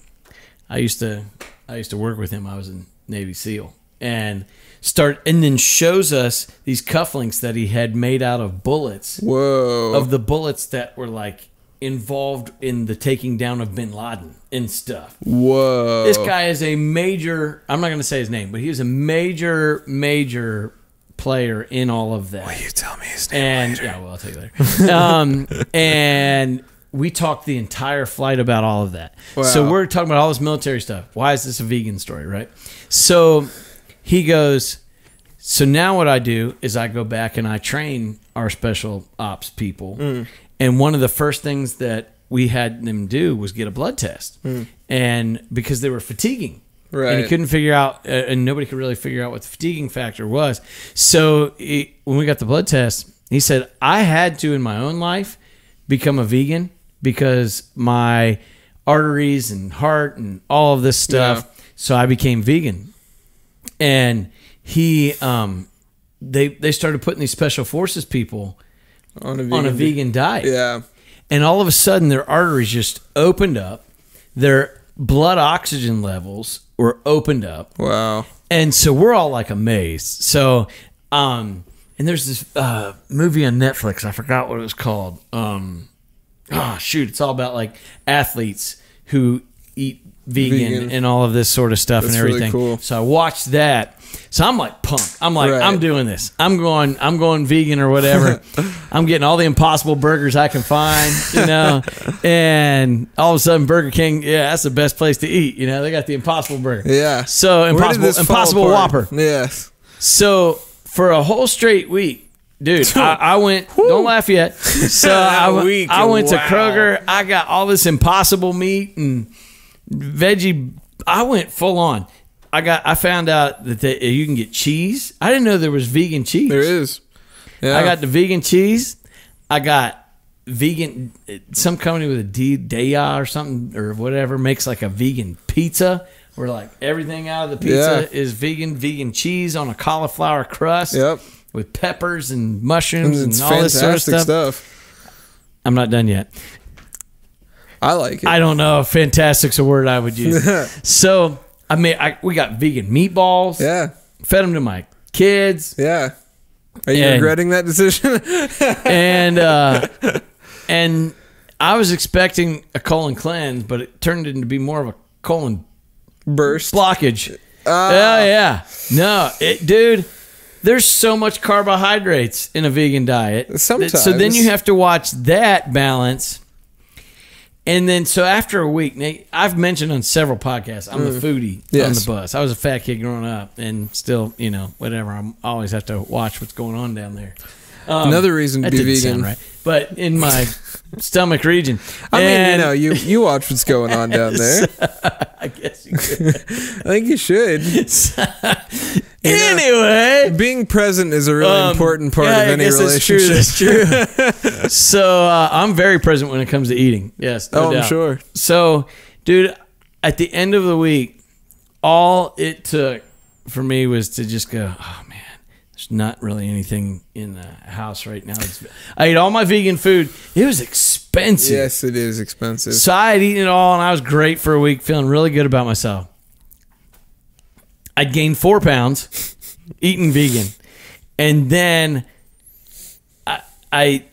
Speaker 2: I used to, I used to work with him. I was in Navy SEAL, and start and then shows us these cufflinks that he had made out of bullets
Speaker 3: Whoa.
Speaker 2: of the bullets that were like involved in the taking down of bin Laden and stuff.
Speaker 3: Whoa.
Speaker 2: This guy is a major, I'm not going to say his name, but he was a major, major player in all of that.
Speaker 3: You tell me his name.
Speaker 2: And yeah, well, I'll tell you later. um, and we talked the entire flight about all of that. So we're talking about all this military stuff. Why is this a vegan story, right? So he goes, so now what I do is I go back and I train our special ops people.
Speaker 3: Mm.
Speaker 2: And one of the first things that we had them do was get a blood test. And because they were fatiguing. And he
Speaker 3: Mm.
Speaker 2: Couldn't figure out, uh, and nobody could really figure out what the fatiguing factor was. So he, when we got the blood test, he said, I had to in my own life become a vegan because my arteries and heart and all of this stuff. So I became vegan and he um they they started putting these special forces people
Speaker 3: on a vegan.
Speaker 2: on a vegan diet
Speaker 3: Yeah.
Speaker 2: and all of a sudden their arteries just opened up their blood oxygen levels were opened up
Speaker 3: Wow.
Speaker 2: and so we're all like amazed so um and there's this uh movie on netflix i forgot what it was called um oh shoot it's all about like athletes who eat vegan,
Speaker 3: Vegan.
Speaker 2: and all of this sort of stuff
Speaker 3: That's
Speaker 2: and
Speaker 3: really
Speaker 2: everything
Speaker 3: cool.
Speaker 2: so i watched that so i'm like pumped i'm like
Speaker 3: Right.
Speaker 2: i'm doing this i'm going i'm going vegan or whatever i'm getting all the impossible burgers i can find you know and all of a sudden burger king yeah that's the best place to eat you know they got the impossible burger
Speaker 3: Yeah.
Speaker 2: so impossible, impossible? Whopper.
Speaker 3: Yes.
Speaker 2: So for a whole straight week, dude, I, I went. Don't laugh yet. So I, I went to. Kroger. I got all this impossible meat and veggie. I went full on. I got. I found out that they, you can get cheese. I didn't know there was vegan cheese.
Speaker 3: There is. Yeah.
Speaker 2: I got the vegan cheese. I got vegan. Some company with a D Daiya or something or whatever makes like a vegan pizza where like everything out of the pizza
Speaker 3: Yeah.
Speaker 2: is vegan. Vegan cheese on a cauliflower crust.
Speaker 3: Yep.
Speaker 2: With peppers and mushrooms and, all this sort of stuff.
Speaker 3: stuff.
Speaker 2: I'm not done yet.
Speaker 3: I like it.
Speaker 2: I don't know if fantastic's a word I would use. so I mean, I, we got vegan meatballs.
Speaker 3: yeah.
Speaker 2: Fed them to my kids.
Speaker 3: Yeah. Are you
Speaker 2: And-
Speaker 3: regretting that decision?
Speaker 2: and uh, and I was expecting a colon cleanse, but it turned into be more of a colon
Speaker 3: burst.
Speaker 2: blockage. Oh yeah, no, it, dude. There's so much carbohydrates in a vegan diet. Sometimes. So then you have to watch that balance. And then, so after a week, now, I've mentioned on several podcasts, I'm the foodie on
Speaker 3: Mm.
Speaker 2: The bus. I was a fat kid growing up, and still, you know, whatever. I'm I always have to watch what's going on down there. Um,
Speaker 3: Another reason to be vegan.
Speaker 2: right, but in my stomach region.
Speaker 3: I mean, you know, you you watch what's going on down there.
Speaker 2: I guess you could.
Speaker 3: I think you should.
Speaker 2: anyway,
Speaker 3: Being present is a really
Speaker 2: Um,
Speaker 3: important part
Speaker 2: yeah,
Speaker 3: of any relationship.
Speaker 2: That's true. That's true. so uh, I'm very present when it comes to eating. Yes. no
Speaker 3: oh, I'm sure.
Speaker 2: So, dude, at the end of the week, all it took for me was to just go, oh there's not really anything in the house right now. I ate all my vegan food. It was expensive.
Speaker 3: Yes, it is expensive.
Speaker 2: So I had eaten it all, and I was great for a week, feeling really good about myself. I'd gained four pounds eating vegan, and then I, I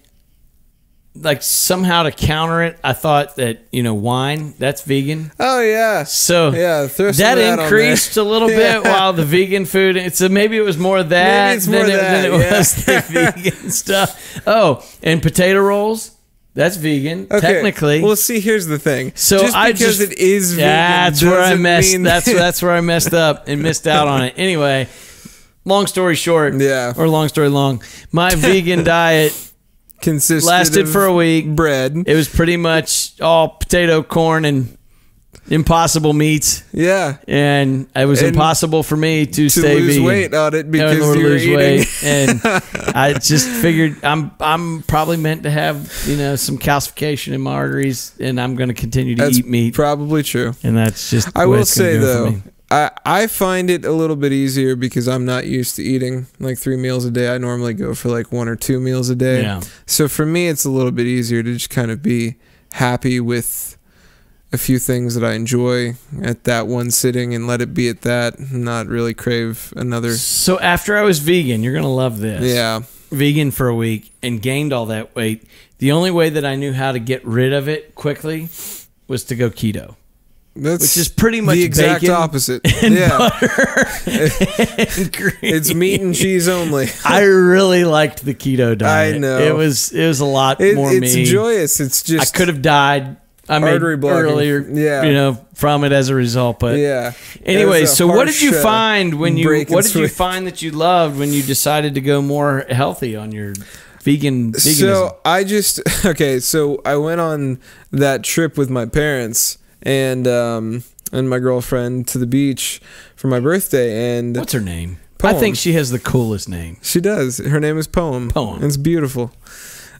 Speaker 2: like somehow to counter it. I thought that you know wine that's vegan,
Speaker 3: Oh yeah,
Speaker 2: so
Speaker 3: yeah.
Speaker 2: That
Speaker 3: that
Speaker 2: increased a little
Speaker 3: Yeah.
Speaker 2: bit while the vegan food. So maybe it was more that than,
Speaker 3: more
Speaker 2: it,
Speaker 3: that,
Speaker 2: than it
Speaker 3: yeah.
Speaker 2: was the vegan stuff. Oh, and potato rolls. That's vegan,
Speaker 3: Okay.
Speaker 2: technically.
Speaker 3: Well, see, here's the thing.
Speaker 2: So
Speaker 3: just
Speaker 2: I
Speaker 3: because
Speaker 2: just-
Speaker 3: it is vegan,
Speaker 2: That's where I messed.
Speaker 3: mean-
Speaker 2: That's that's where I messed up and missed out on it. Anyway, long story short,
Speaker 3: Yeah.
Speaker 2: or long story long, my vegan diet
Speaker 3: consisted
Speaker 2: lasted for a week.
Speaker 3: bread.
Speaker 2: It was pretty much all potato, corn, and impossible meats,
Speaker 3: yeah,
Speaker 2: and it was
Speaker 3: And
Speaker 2: impossible for me to,
Speaker 3: to
Speaker 2: stay
Speaker 3: lose
Speaker 2: vegan.
Speaker 3: weight on it because
Speaker 2: to
Speaker 3: you're
Speaker 2: lose
Speaker 3: eating.
Speaker 2: weight, and I just figured I'm I'm probably meant to have you know some calcification in my arteries, and I'm going to continue to
Speaker 3: That's
Speaker 2: eat meat,
Speaker 3: probably true.
Speaker 2: and that's just.
Speaker 3: I will say though. I I find it a little bit easier because I'm not used to eating like three meals a day. I normally go for like one or two meals a day.
Speaker 2: yeah.
Speaker 3: So for me, it's a little bit easier to just kind of be happy with a few things that I enjoy at that one sitting and let it be at that. Not really crave another.
Speaker 2: So after I was vegan, you're gonna love this.
Speaker 3: Yeah.
Speaker 2: Vegan for a week and gained all that weight. The only way that I knew how to get rid of it quickly was to go keto,
Speaker 3: That's
Speaker 2: which is pretty much
Speaker 3: the exact opposite. yeah.
Speaker 2: butter and green.
Speaker 3: It's meat and cheese only.
Speaker 2: I really liked the keto diet.
Speaker 3: I know.
Speaker 2: it was it was a lot
Speaker 3: It,
Speaker 2: more
Speaker 3: it's
Speaker 2: me.
Speaker 3: joyous. It's just I
Speaker 2: could have died. I mean,
Speaker 3: Artery blocking.
Speaker 2: earlier,
Speaker 3: Yeah.
Speaker 2: you know, from it as a result. But
Speaker 3: yeah.
Speaker 2: Anyway,
Speaker 3: It was a
Speaker 2: so what did you
Speaker 3: uh,
Speaker 2: find when you what did you find that you loved when you decided to go more healthy on your vegan veganism?
Speaker 3: So I just okay. So I went on that trip with my parents and um and my girlfriend to the beach for my birthday, and
Speaker 2: What's her name? I think she has the coolest name.
Speaker 3: she does. Her name is Poem.
Speaker 2: Poem.
Speaker 3: It's beautiful.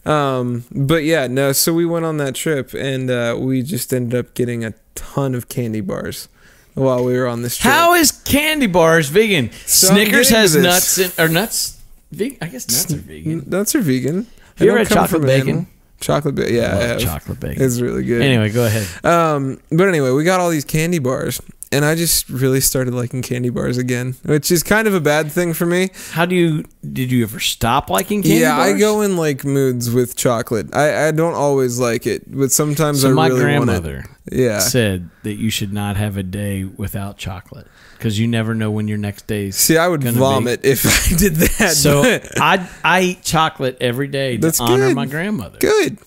Speaker 3: Um, but yeah, no. So we went on that trip, and uh, we just ended up getting a ton of candy bars while we were on this trip.
Speaker 2: How is candy bars vegan?
Speaker 3: So
Speaker 2: Snickers has nuts in, or nuts. I guess nuts are vegan.
Speaker 3: Nuts are vegan.
Speaker 2: You ever had chocolate bacon?
Speaker 3: animal. Chocolate bacon. Yeah, I
Speaker 2: Love
Speaker 3: have.
Speaker 2: chocolate bacon.
Speaker 3: It's really good.
Speaker 2: Anyway, go ahead.
Speaker 3: Um, but anyway, we got all these candy bars, and I just really started liking candy bars again, which is kind of a bad thing for me.
Speaker 2: How do you did you ever stop liking candy
Speaker 3: yeah, I go in like moods with chocolate. I, I don't always like it, but sometimes
Speaker 2: So
Speaker 3: I
Speaker 2: my
Speaker 3: really
Speaker 2: grandmother
Speaker 3: want it. Yeah.
Speaker 2: said that you should not have a day without chocolate because you never know when your next day's.
Speaker 3: See, I would
Speaker 2: gonna be.
Speaker 3: vomit if I did that.
Speaker 2: So I I eat chocolate every day to
Speaker 3: That's
Speaker 2: honor
Speaker 3: good.
Speaker 2: my grandmother.
Speaker 3: good.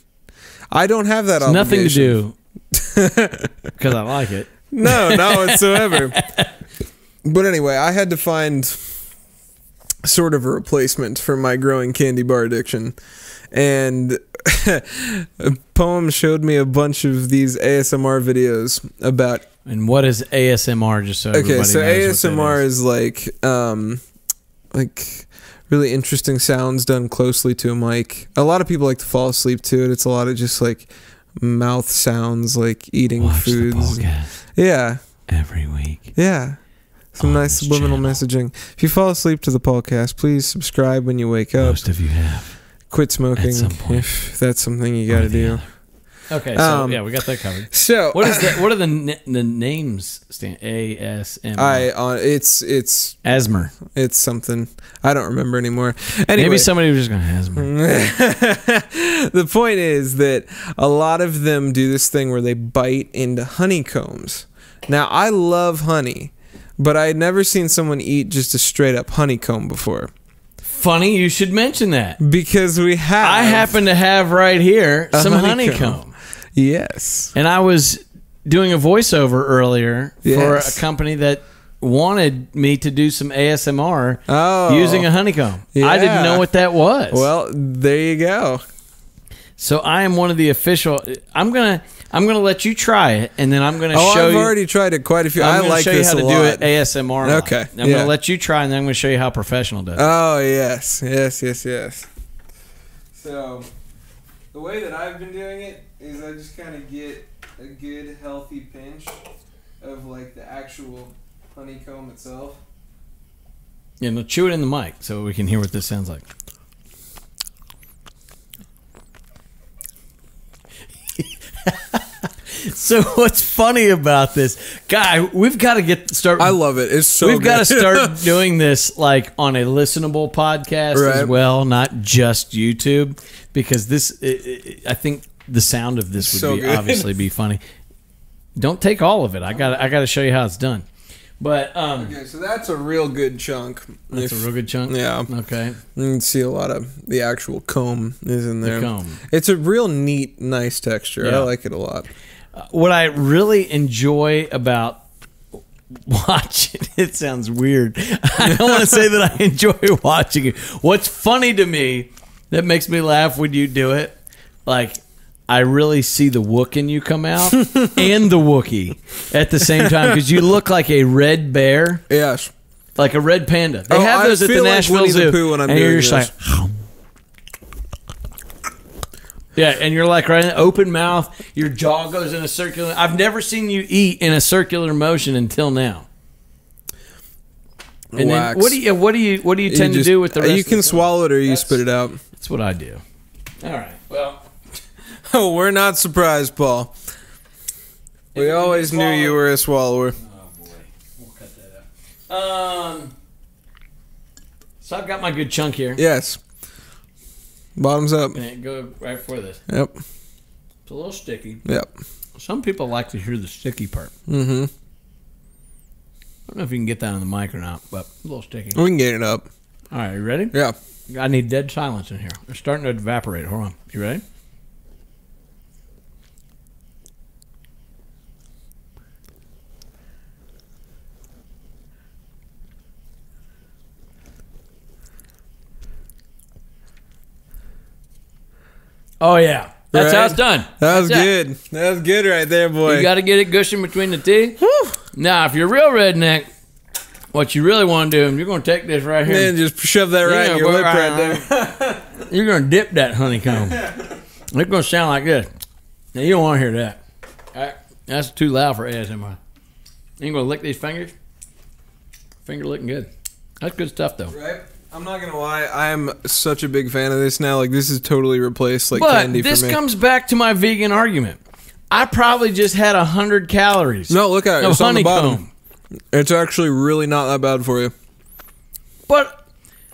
Speaker 3: I don't have that
Speaker 2: It's nothing to do because I like it.
Speaker 3: No, not whatsoever. but anyway, I had to find sort of a replacement for my growing candy bar addiction. And Poem showed me a bunch of these ASMR videos about
Speaker 2: And what is ASMR? Just so
Speaker 3: Okay, so
Speaker 2: knows
Speaker 3: ASMR
Speaker 2: is.
Speaker 3: is like um like really interesting sounds done closely to a mic. A lot of people like to fall asleep to it. It's a lot of just like mouth sounds like eating
Speaker 2: Watch the
Speaker 3: foods. Yeah.
Speaker 2: every week.
Speaker 3: Yeah. Some nice subliminal
Speaker 2: channel.
Speaker 3: messaging. If you fall asleep to the podcast, please subscribe when you wake up.
Speaker 2: Most of you have.
Speaker 3: Quit smoking
Speaker 2: some point.
Speaker 3: if that's something you got to
Speaker 2: One or the
Speaker 3: do.
Speaker 2: other. Okay, so
Speaker 3: Um,
Speaker 2: yeah, we got that covered.
Speaker 3: So
Speaker 2: What is that? What are the n- the names? Stand ASMR.
Speaker 3: I uh, it's it's
Speaker 2: Asmer.
Speaker 3: it's something I don't remember anymore. Anyway,
Speaker 2: Maybe somebody was just going Asmer.
Speaker 3: the point is that a lot of them do this thing where they bite into honeycombs Now I love honey, but I had never seen someone eat just a straight up honeycomb before.
Speaker 2: Funny you should mention that.
Speaker 3: Because we have.
Speaker 2: I happen to have right here some
Speaker 3: honeycomb.
Speaker 2: honeycomb.
Speaker 3: Yes.
Speaker 2: And I was doing a voiceover earlier for a company that wanted me to do some ASMR
Speaker 3: Oh.
Speaker 2: using a honeycomb. I didn't know what that was.
Speaker 3: Well, there you go.
Speaker 2: so I am one of the official. I'm gonna I'm gonna let you try it, and then I'm gonna show you.
Speaker 3: Oh,
Speaker 2: show
Speaker 3: I've
Speaker 2: you.
Speaker 3: already tried it quite a few.
Speaker 2: I'm
Speaker 3: I
Speaker 2: gonna
Speaker 3: like
Speaker 2: show you
Speaker 3: this
Speaker 2: how to
Speaker 3: a
Speaker 2: do
Speaker 3: lot.
Speaker 2: it ASMR.
Speaker 3: Okay,
Speaker 2: I'm
Speaker 3: yeah.
Speaker 2: gonna let you try, and then I'm gonna show you how professional does it.
Speaker 3: Oh yes, yes, yes, yes. So, the way that I've been doing it is I just kind of get a good healthy pinch of like the actual honeycomb itself.
Speaker 2: Yeah, no, chew it in the mic so we can hear what this sounds like. so what's funny about this guy? We've got to get start.
Speaker 3: I love it. It's so.
Speaker 2: we've got to start doing this like on a listenable podcast as well, not just YouTube, because this. i i I think the sound of this would
Speaker 3: So
Speaker 2: be
Speaker 3: good.
Speaker 2: obviously be funny. Don't take all of it. I got. I got to show you how it's done. But um,
Speaker 3: okay, so that's a real good chunk.
Speaker 2: that's a real good chunk.
Speaker 3: Yeah,
Speaker 2: Okay.
Speaker 3: you can see a lot of the actual comb is in there.
Speaker 2: comb.
Speaker 3: It's a real neat, nice texture.
Speaker 2: Yeah.
Speaker 3: I like it a lot.
Speaker 2: what I really enjoy about watching it sounds weird. I don't want to say that I enjoy watching it. What's funny to me that makes me laugh when you do it, like I really see the Wook in you come out and the Wookie at the same time because you look like a red bear,
Speaker 3: Yes.
Speaker 2: like a red panda. They
Speaker 3: Oh,
Speaker 2: have
Speaker 3: I
Speaker 2: those at the
Speaker 3: feel like
Speaker 2: Nashville
Speaker 3: the
Speaker 2: Zoo,
Speaker 3: when I'm
Speaker 2: and you're just
Speaker 3: this.
Speaker 2: like. Yeah, and you're like right in open mouth. Your jaw goes in a circular. I've never seen you eat in a circular motion until now. And then what do you what do you what do you
Speaker 3: You
Speaker 2: tend
Speaker 3: just-
Speaker 2: to do with the rest?
Speaker 3: You
Speaker 2: of
Speaker 3: can
Speaker 2: the
Speaker 3: swallow it or you
Speaker 2: That's-
Speaker 3: spit it out.
Speaker 2: That's what I do. All right. Well,
Speaker 3: Oh, we're not surprised, Paul. We always knew you were a swallower.
Speaker 2: oh boy, we'll cut that out. Um. So I've got my good chunk here.
Speaker 3: Yes. Bottoms up.
Speaker 2: And go right for this.
Speaker 3: Yep.
Speaker 2: It's a little sticky.
Speaker 3: Yep.
Speaker 2: Some people like to hear the sticky part.
Speaker 3: Mm-hmm.
Speaker 2: I don't know if you can get that on the mic or not, but a little sticky.
Speaker 3: We can get it up.
Speaker 2: All right, you ready?
Speaker 3: Yeah.
Speaker 2: I need dead silence in here. It's starting to evaporate. Hold on. You ready? Oh yeah, that's how it's done.
Speaker 3: That was
Speaker 2: That's
Speaker 3: good. That was good right there, boy.
Speaker 2: You got to get it gushing between the teeth. Now, if you're real redneck, what you really want to do, and you're going to take this right here.
Speaker 3: Man, just shove that right in your
Speaker 2: well,
Speaker 3: lip
Speaker 2: right,
Speaker 3: right there.
Speaker 2: You're gonna dip that honeycomb. it's gonna sound like this. Now you don't want to hear that. Alright, That's too loud for ASMR. You gonna lick these fingers? Finger looking good. That's good stuff though.
Speaker 3: Right? I'm not gonna lie, I am such a big fan of this now. Like this is totally replaced like
Speaker 2: But
Speaker 3: candy
Speaker 2: this
Speaker 3: for me.
Speaker 2: comes back to my vegan argument. I probably just had a hundred calories.
Speaker 3: no, look at it.
Speaker 2: of
Speaker 3: It's on the
Speaker 2: honeycomb.
Speaker 3: bottom. It's actually really not that bad for you.
Speaker 2: But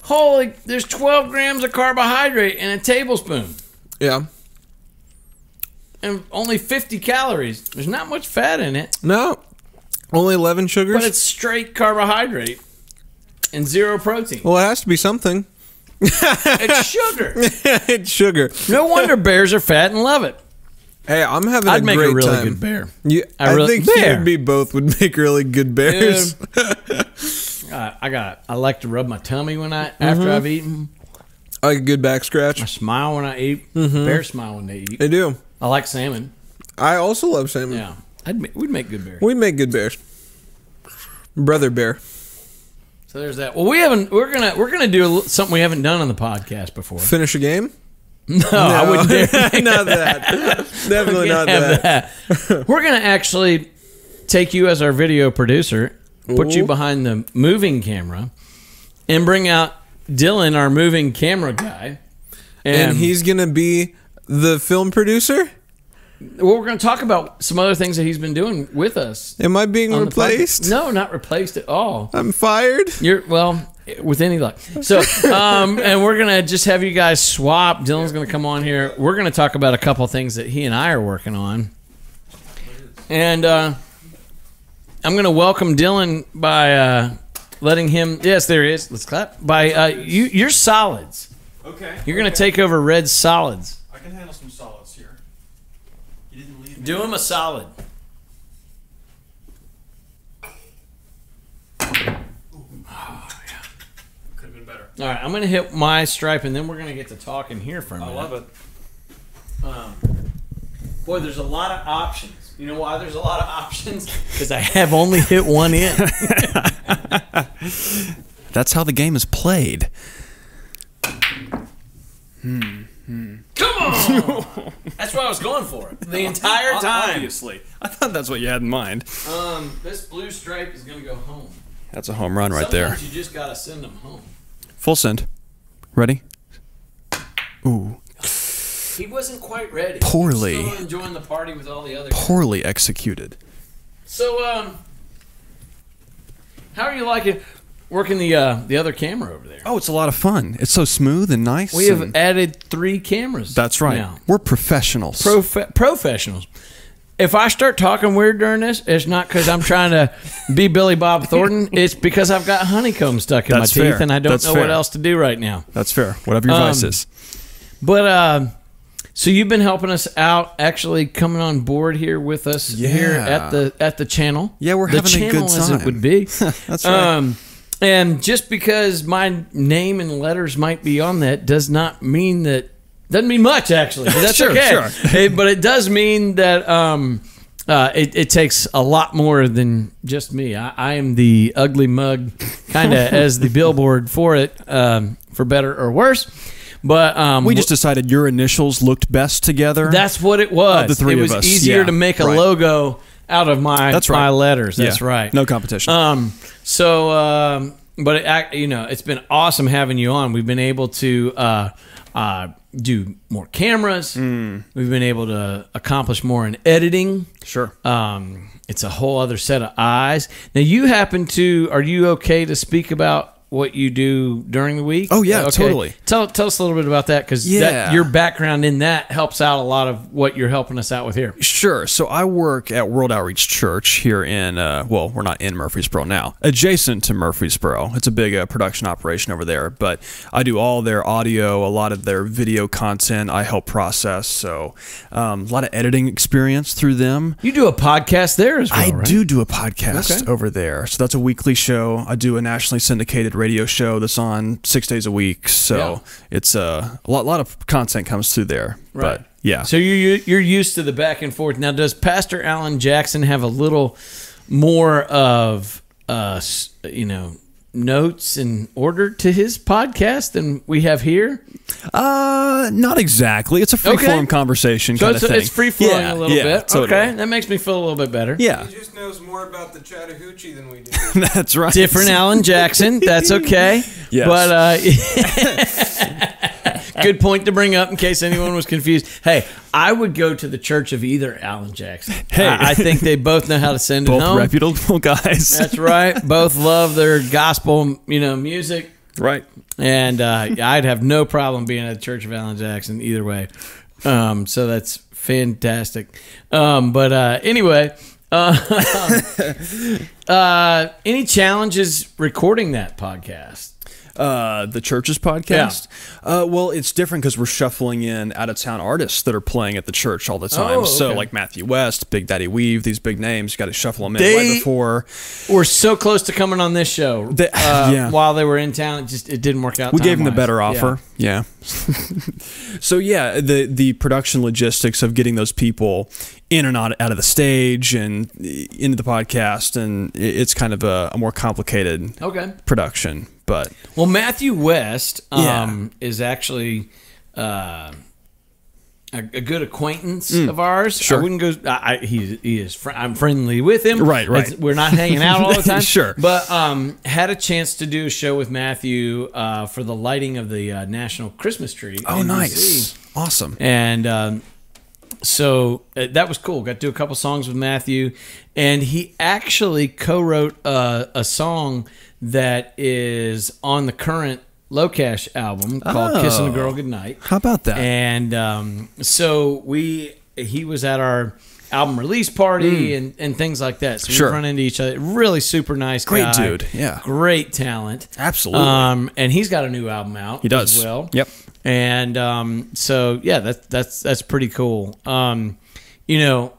Speaker 2: holy, there's 12 grams of carbohydrate in a tablespoon,
Speaker 3: Yeah.
Speaker 2: and only 50 calories. There's not much fat in it.
Speaker 3: No. Only 11 sugars?
Speaker 2: But it's straight carbohydrate and zero protein.
Speaker 3: well, it has to be something.
Speaker 2: It's sugar.
Speaker 3: it's sugar.
Speaker 2: No wonder bears are fat and love it.
Speaker 3: Hey, I'm having
Speaker 2: I'd
Speaker 3: a
Speaker 2: make
Speaker 3: great
Speaker 2: a really
Speaker 3: time.
Speaker 2: good bear.
Speaker 3: You,
Speaker 2: I
Speaker 3: I,
Speaker 2: really-
Speaker 3: think you and me both would make really good bears.
Speaker 2: Uh, I got. I like to rub my tummy when I after I've eaten.
Speaker 3: I like a good back scratch.
Speaker 2: I smile when I eat. Bears smile when they eat.
Speaker 3: They do.
Speaker 2: I like salmon.
Speaker 3: I also love salmon.
Speaker 2: Yeah, I'd ma- we'd make good bears.
Speaker 3: We make good bears. Brother bear.
Speaker 2: So there's that. Well, we haven't. We're gonna we're gonna do a, something we haven't done on the podcast before.
Speaker 3: Finish a game?
Speaker 2: No, I wouldn't dare.
Speaker 3: not that. Definitely
Speaker 2: Can't
Speaker 3: that.
Speaker 2: that. We're gonna actually take you as our video producer, put you behind the moving camera, and bring out Dylan, our moving camera guy.
Speaker 3: And he's gonna be the film producer?
Speaker 2: well, we're going to talk about some other things that he's been doing with us.
Speaker 3: Am I being
Speaker 2: on the podcast.
Speaker 3: replaced?
Speaker 2: No, not replaced at all.
Speaker 3: I'm fired.
Speaker 2: You're well with any luck. So, um, and we're gonna just have you guys swap. Dylan's gonna come on here. We're gonna talk about a couple things that he and I are working on, and uh, I'm going to welcome Dylan by uh, letting him. Yes, there he is. Let's clap. By uh, you, you're solids.
Speaker 4: Okay.
Speaker 2: You're going to take over red solids.
Speaker 5: I can handle some solids here. You didn't leave me.
Speaker 2: Do him a solid.
Speaker 5: Could have been better.
Speaker 2: All right, I'm going to hit my stripe, and then we're going to get to talking here for a minute.
Speaker 5: I love it.
Speaker 2: Um, boy, there's a lot of options. You know why there's a lot of options? Because I have only hit one in.
Speaker 5: That's how the game is played.
Speaker 2: Come on! That's what I was going for the entire time.
Speaker 5: Obviously. I thought that's what you had in mind.
Speaker 2: Um, this blue stripe is going to go home.
Speaker 5: That's a home run right there.
Speaker 2: Sometimes you just got to send them home.
Speaker 5: Full send. Ready? Ooh.
Speaker 2: He wasn't quite ready.
Speaker 5: Poorly.
Speaker 2: Still enjoying the party with all the other.
Speaker 5: Poorly executed.
Speaker 2: So, um, how are you liking working the uh, the other camera over there?
Speaker 5: Oh, it's a lot of fun. It's so smooth and nice.
Speaker 2: we have added three cameras.
Speaker 5: that's right.
Speaker 2: now.
Speaker 5: We're professionals.
Speaker 2: Profe- professionals. If I start talking weird during this, it's not because I'm trying to be Billy Bob Thornton. It's because I've got honeycomb stuck in
Speaker 5: That's
Speaker 2: my teeth
Speaker 5: fair.
Speaker 2: and I don't
Speaker 5: That's
Speaker 2: know what else to do right now.
Speaker 5: that's fair. Whatever your
Speaker 2: Um,
Speaker 5: vice is.
Speaker 2: But uh, so you've been helping us out, actually coming on board here with us here at the at the channel.
Speaker 5: Yeah, we're
Speaker 2: the
Speaker 5: having a
Speaker 2: channel
Speaker 5: good
Speaker 2: as it would be.
Speaker 5: That's right.
Speaker 2: Um, and just because my name and letters might be on that does not mean that doesn't mean much actually. But that's
Speaker 5: Sure,
Speaker 2: okay.
Speaker 5: sure.
Speaker 2: It- but it does mean that um, uh, it, it takes a lot more than just me. I, I am the ugly mug, kind of as the billboard for it, um, for better or worse. But um,
Speaker 5: we just decided your initials looked best together.
Speaker 2: that's what it was.
Speaker 5: The three
Speaker 2: it
Speaker 5: of
Speaker 2: was
Speaker 5: us,
Speaker 2: easier
Speaker 5: yeah,
Speaker 2: to make a
Speaker 5: right.
Speaker 2: logo out of my
Speaker 5: That's right.
Speaker 2: my letters.
Speaker 5: Yeah.
Speaker 2: That's right.
Speaker 5: No competition.
Speaker 2: Um. So, um, but it, you know, it's been awesome having you on. We've been able to uh, uh, do more cameras.
Speaker 5: Mm.
Speaker 2: We've been able to accomplish more in editing.
Speaker 5: sure.
Speaker 2: Um, it's a whole other set of eyes. Now, you happen to? Are you okay to speak about? What you do during the week?
Speaker 5: Oh, yeah,
Speaker 2: Okay.
Speaker 5: totally.
Speaker 2: Tell tell us a little bit about that because
Speaker 5: Yeah.
Speaker 2: your background in that helps out a lot of what you're helping us out with here.
Speaker 5: Sure. So I work at World Outreach Church here in, uh, well, we're not in Murfreesboro now, adjacent to Murfreesboro. It's a big uh, production operation over there, but I do all their audio, a lot of their video content. I help process. So um, a lot of editing experience through them.
Speaker 2: You do a podcast there as well,
Speaker 5: I
Speaker 2: right?
Speaker 5: do do a podcast
Speaker 2: Okay.
Speaker 5: over there. So that's a weekly show. I do a nationally syndicated radio show that's on six days a week. So
Speaker 2: Yeah.
Speaker 5: it's uh, a lot, lot of content comes through there.
Speaker 2: Right.
Speaker 5: But yeah.
Speaker 2: So you're you're used to the back and forth. Now, does Pastor Allen Jackson have a little more of uh you know notes and order to his podcast than we have here?
Speaker 5: Uh, not exactly. It's a free
Speaker 2: Okay.
Speaker 5: form conversation
Speaker 2: So
Speaker 5: kind
Speaker 2: it's,
Speaker 5: of thing.
Speaker 2: it's free flowing
Speaker 5: Yeah,
Speaker 2: a little
Speaker 5: yeah,
Speaker 2: bit.
Speaker 5: totally.
Speaker 2: Okay, that makes me feel a little bit better.
Speaker 5: Yeah,
Speaker 4: He just knows more about the Chattahoochee than we do.
Speaker 5: that's right.
Speaker 2: Different Alan Jackson. That's okay.
Speaker 5: Yes.
Speaker 2: But uh, good point to bring up in case anyone was confused. Hey, I would go to the church of either Alan Jackson.
Speaker 5: Hey.
Speaker 2: I, I think they both know how to send it
Speaker 5: Both
Speaker 2: home.
Speaker 5: reputable guys.
Speaker 2: That's right. Both love their gospel, you know, music,
Speaker 5: right.
Speaker 2: and uh, I'd have no problem being at the Church of Alan Jackson either way. Um, so that's fantastic. Um, but uh, anyway, uh, uh, any challenges recording that podcast?
Speaker 5: Uh, the church's podcast. Uh, well, it's different because we're shuffling in out of town artists that are playing at the church all the time.
Speaker 2: Oh,
Speaker 5: So like Matthew West, Big Daddy Weave, these big names, you got to shuffle them in
Speaker 2: They-
Speaker 5: right before.
Speaker 2: We're so close to coming on this show.
Speaker 5: They-
Speaker 2: uh,
Speaker 5: yeah.
Speaker 2: While they were in town, it just it didn't work out.
Speaker 5: We gave them the better offer. Yeah. so yeah, the the production logistics of getting those people in and out, out of the stage and into the podcast, and it's kind of a, a more complicated
Speaker 2: Okay.
Speaker 5: production. But
Speaker 2: Well, Matthew West um,
Speaker 5: Yeah.
Speaker 2: is actually uh, a, a good acquaintance of ours.
Speaker 5: Mm. Sure.
Speaker 2: I wouldn't go. I, I, he, he is. Fr- I'm friendly with him.
Speaker 5: Right, right.
Speaker 2: It's- we're not hanging out all the time.
Speaker 5: Sure.
Speaker 2: But um, had a chance to do a show with Matthew uh, for the lighting of the uh, national Christmas tree.
Speaker 5: oh, nice,
Speaker 2: DC.
Speaker 5: awesome.
Speaker 2: And um, so uh, that was cool. Got to do a couple songs with Matthew, and he actually co-wrote uh, a song that is on the current LoCash album called "Kissing a
Speaker 5: Oh.
Speaker 2: Girl Goodnight."
Speaker 5: How about that?
Speaker 2: And um, so we, he was at our album release party and, and things like that. So
Speaker 5: Mm. Sure.
Speaker 2: we run into each other. Really super nice
Speaker 5: Great
Speaker 2: guy.
Speaker 5: dude, yeah.
Speaker 2: Great talent.
Speaker 5: Absolutely.
Speaker 2: Um, and he's got a new album out.
Speaker 5: He does.
Speaker 2: as well.
Speaker 5: Yep.
Speaker 2: And um, so yeah, that's that's that's pretty cool. Um, you know,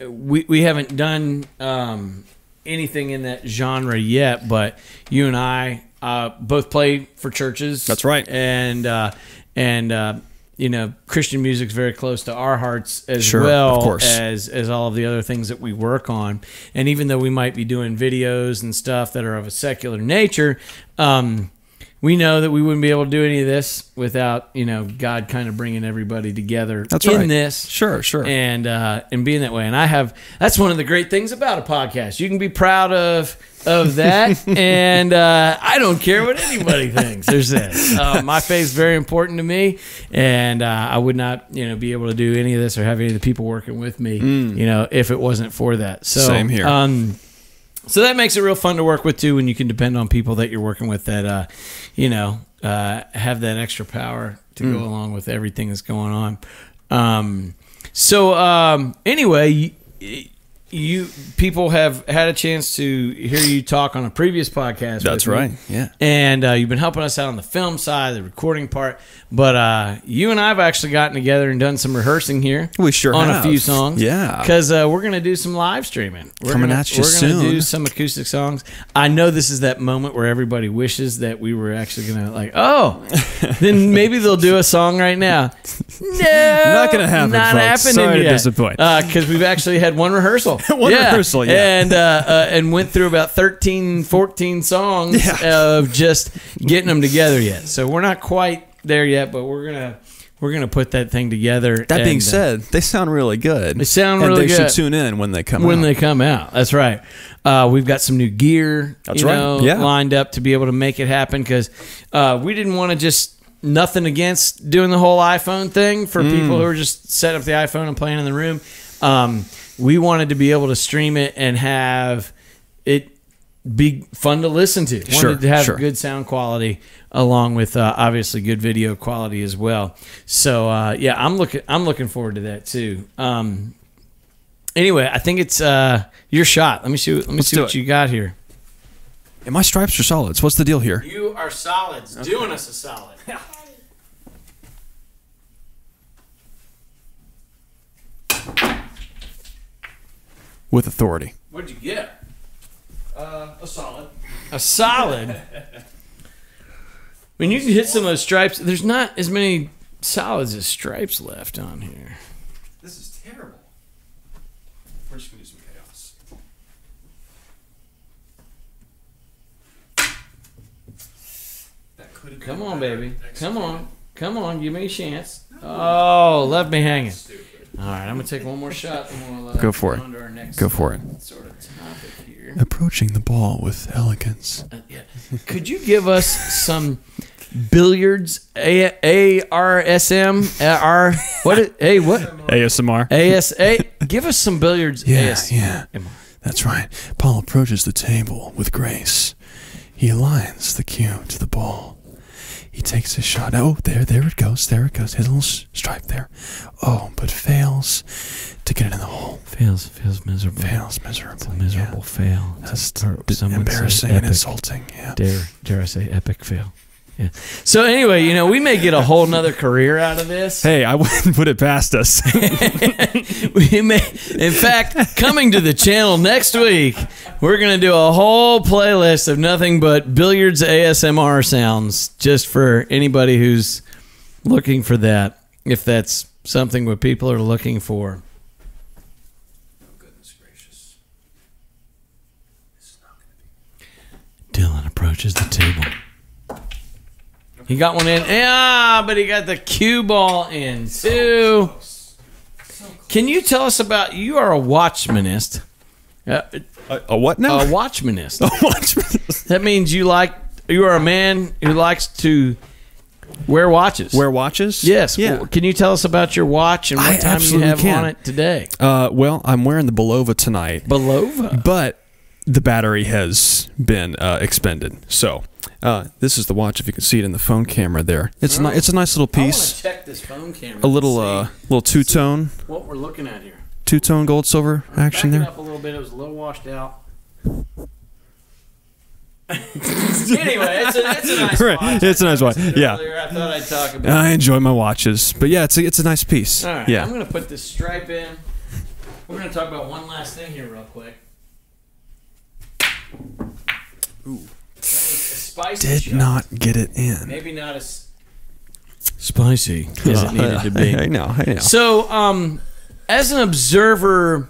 Speaker 2: we we haven't done um, anything in that genre yet, but you and I uh, both play for churches.
Speaker 5: That's right.
Speaker 2: And uh, and uh, you know, Christian music's very close to our hearts as
Speaker 5: Sure,
Speaker 2: well as as all of the other things that we work on. And even though we might be doing videos and stuff that are of a secular nature, um, we know that we wouldn't be able to do any of this without you know God kind of bringing everybody together
Speaker 5: That's
Speaker 2: in
Speaker 5: right.
Speaker 2: this
Speaker 5: Sure, sure.
Speaker 2: and uh, and being that way. And I have that's one of the great things about a podcast. You can be proud of of that, and uh, I don't care what anybody thinks or says. Uh, my faith is very important to me, and uh, I would not you know be able to do any of this or have any of the people working with me, you know, if it wasn't for that. So
Speaker 5: Mm. Same here.
Speaker 2: Um, so that makes it real fun to work with too, when you can depend on people that you're working with that, uh, you know, uh, have that extra power to
Speaker 5: Mm.
Speaker 2: go along with everything that's going on. Um, so um, anyway, you, people have had a chance to hear you talk on a previous podcast.
Speaker 5: That's right. Yeah.
Speaker 2: And uh, you've been helping us out on the film side, the recording part. But uh, you and I have actually gotten together and done some rehearsing here.
Speaker 5: We sure
Speaker 2: on
Speaker 5: have.
Speaker 2: a few songs.
Speaker 5: Yeah.
Speaker 2: because uh, we're gonna do some live streaming. We're
Speaker 5: Coming
Speaker 2: gonna,
Speaker 5: at you
Speaker 2: We're gonna do some acoustic songs. I know this is that moment where everybody wishes that we were actually gonna like. Oh, then maybe they'll do a song right now. No,
Speaker 5: Not gonna happen,
Speaker 2: Not
Speaker 5: folks.
Speaker 2: happening
Speaker 5: Sorry to disappoint.
Speaker 2: Because we've actually had one rehearsal.
Speaker 5: One rehearsal, yeah.
Speaker 2: and uh, uh, and went through about 13, 14 songs
Speaker 5: Yeah.
Speaker 2: of just getting them together yet. So we're not quite there yet, but we're gonna we're gonna put that thing together.
Speaker 5: That being
Speaker 2: and, uh,
Speaker 5: said, they sound really good.
Speaker 2: They sound
Speaker 5: and
Speaker 2: really
Speaker 5: they
Speaker 2: good.
Speaker 5: should tune in when they come
Speaker 2: when
Speaker 5: out.
Speaker 2: they come out. That's right. Uh, we've got some new gear,
Speaker 5: That's
Speaker 2: you
Speaker 5: right.
Speaker 2: know,
Speaker 5: Yeah.
Speaker 2: lined up to be able to make it happen because uh, we didn't want to just nothing against doing the whole iPhone thing for
Speaker 5: Mm.
Speaker 2: people who are just setting up the iPhone and playing in the room. Um, we wanted to be able to stream it and have it be fun to listen to.
Speaker 5: Sure,
Speaker 2: wanted to have
Speaker 5: sure.
Speaker 2: good sound quality along with uh, obviously good video quality as well. So uh, yeah, I'm looking I'm looking forward to that too. Um, anyway, I think it's uh, your shot. Let me see. Let me
Speaker 5: Let's
Speaker 2: see what
Speaker 5: it.
Speaker 2: you got here.
Speaker 5: And my stripes are solids. What's the deal here?
Speaker 2: You are solids, doing us a solid.
Speaker 5: With authority.
Speaker 2: What'd you get?
Speaker 4: Uh, a solid.
Speaker 2: A solid. When you can hit some of those stripes, there's not as many solids as stripes left on here.
Speaker 4: This is terrible. We're just gonna do some chaos. That could have
Speaker 2: Come on, baby. Come on. Come on. Give me a chance. Oh, left me hanging. All right, I'm gonna take one more shot. And we'll, uh,
Speaker 5: Go for it.
Speaker 2: on to our next
Speaker 5: Go for it.
Speaker 2: sort of topic here.
Speaker 5: Approaching the ball with elegance.
Speaker 2: Uh, yeah. Could you give us some billiards A A R S M R what? Is, hey, what?
Speaker 5: ASMR.
Speaker 2: A S A. Give us some billiards.
Speaker 5: Yeah,
Speaker 2: AS.
Speaker 5: yeah. That's right. Paul approaches the table with grace. He aligns the cue to the ball. He takes his shot. Oh, there, there it goes. There it goes. His little stripe there. Oh, but fails to get it in the hole.
Speaker 2: Fails. fails miserably.
Speaker 5: Fails miserably.
Speaker 2: Miserable fail.
Speaker 5: Yeah. That's
Speaker 2: Or some
Speaker 5: embarrassing and insulting. Yeah.
Speaker 2: Dare dare I say epic fail? Yeah. So anyway, you know, we may get a whole nother career out of this.
Speaker 5: Hey, I wouldn't put it past us.
Speaker 2: we may, in fact, coming to the channel next week, we're going to do a whole playlist of nothing but billiards ASMR sounds just for anybody who's looking for that, if that's something what people are looking for.
Speaker 4: Oh, goodness gracious. This is not gonna be.
Speaker 2: Dylan approaches the table. He got one in. Yeah, but he got the cue ball in too. Can you tell us about? You are a watchmanist. Uh,
Speaker 5: a, a what now?
Speaker 2: a watchmanist.
Speaker 5: watch.
Speaker 2: That means you like you are a man who likes to wear watches.
Speaker 5: Wear watches?
Speaker 2: yes.
Speaker 5: Yeah.
Speaker 2: Well, Can you tell us about your watch and what
Speaker 5: I
Speaker 2: time you have
Speaker 5: can.
Speaker 2: on it today?
Speaker 5: Uh, well, I'm wearing the Bulova tonight.
Speaker 2: Bulova.
Speaker 5: but the battery has been uh, expended. So uh, this is the watch. If you can see it in the phone camera there, it's ni- it's a nice little piece.
Speaker 2: check this phone camera.
Speaker 5: A little uh, little two tone.
Speaker 2: what we're looking at here.
Speaker 5: Two tone gold silver action there.
Speaker 2: up a little bit. It was a little washed out. anyway, it's a, it's a nice
Speaker 5: Right,
Speaker 2: watch.
Speaker 5: it's a nice watch, yeah.
Speaker 2: I thought I'd talk about.
Speaker 5: I enjoy my watches, but yeah, it's a, it's a nice piece.
Speaker 2: All right,
Speaker 5: yeah.
Speaker 2: I'm gonna put this stripe in. We're gonna talk about one last thing here, real quick. Ooh, that was a spicy.
Speaker 5: Did
Speaker 2: shot.
Speaker 5: not get it in.
Speaker 2: Maybe not as spicy as it needed to be.
Speaker 5: I know. I know.
Speaker 2: So, um, as an observer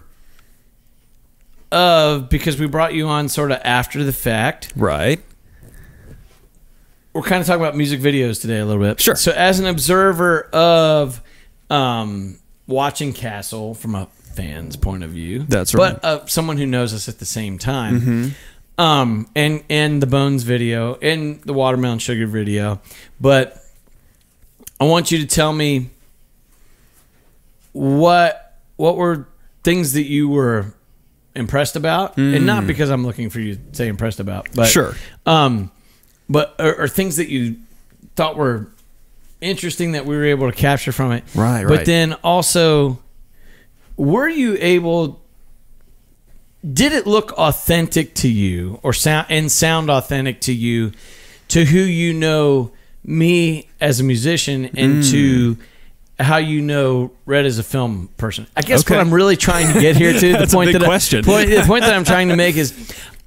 Speaker 2: of because we brought you on sort of after the fact,
Speaker 5: Right.
Speaker 2: we're kind of talking about music videos today a little bit.
Speaker 5: Sure.
Speaker 2: So, as an observer of um, watching Castle from a fan's point of view,
Speaker 5: That's right. Mm-hmm.
Speaker 2: But uh, someone who knows us at the same time, um, and and the Bones video and the Watermelon Sugar video, but I want you to tell me what what were things that you were impressed about, and not because I'm looking for you to say impressed about, but
Speaker 5: Mm. Sure.
Speaker 2: um, but or, or things that you thought were interesting that we were able to capture from it,
Speaker 5: Right,
Speaker 2: But
Speaker 5: right.
Speaker 2: then also, were you able? Did it look authentic to you, or sound and sound authentic to you, to who you know me as a musician, and
Speaker 5: Mm.
Speaker 2: to how you know Red is a film person? I guess
Speaker 5: Okay.
Speaker 2: what I'm really trying to get here to the point that I, point, the point that I'm trying to make is,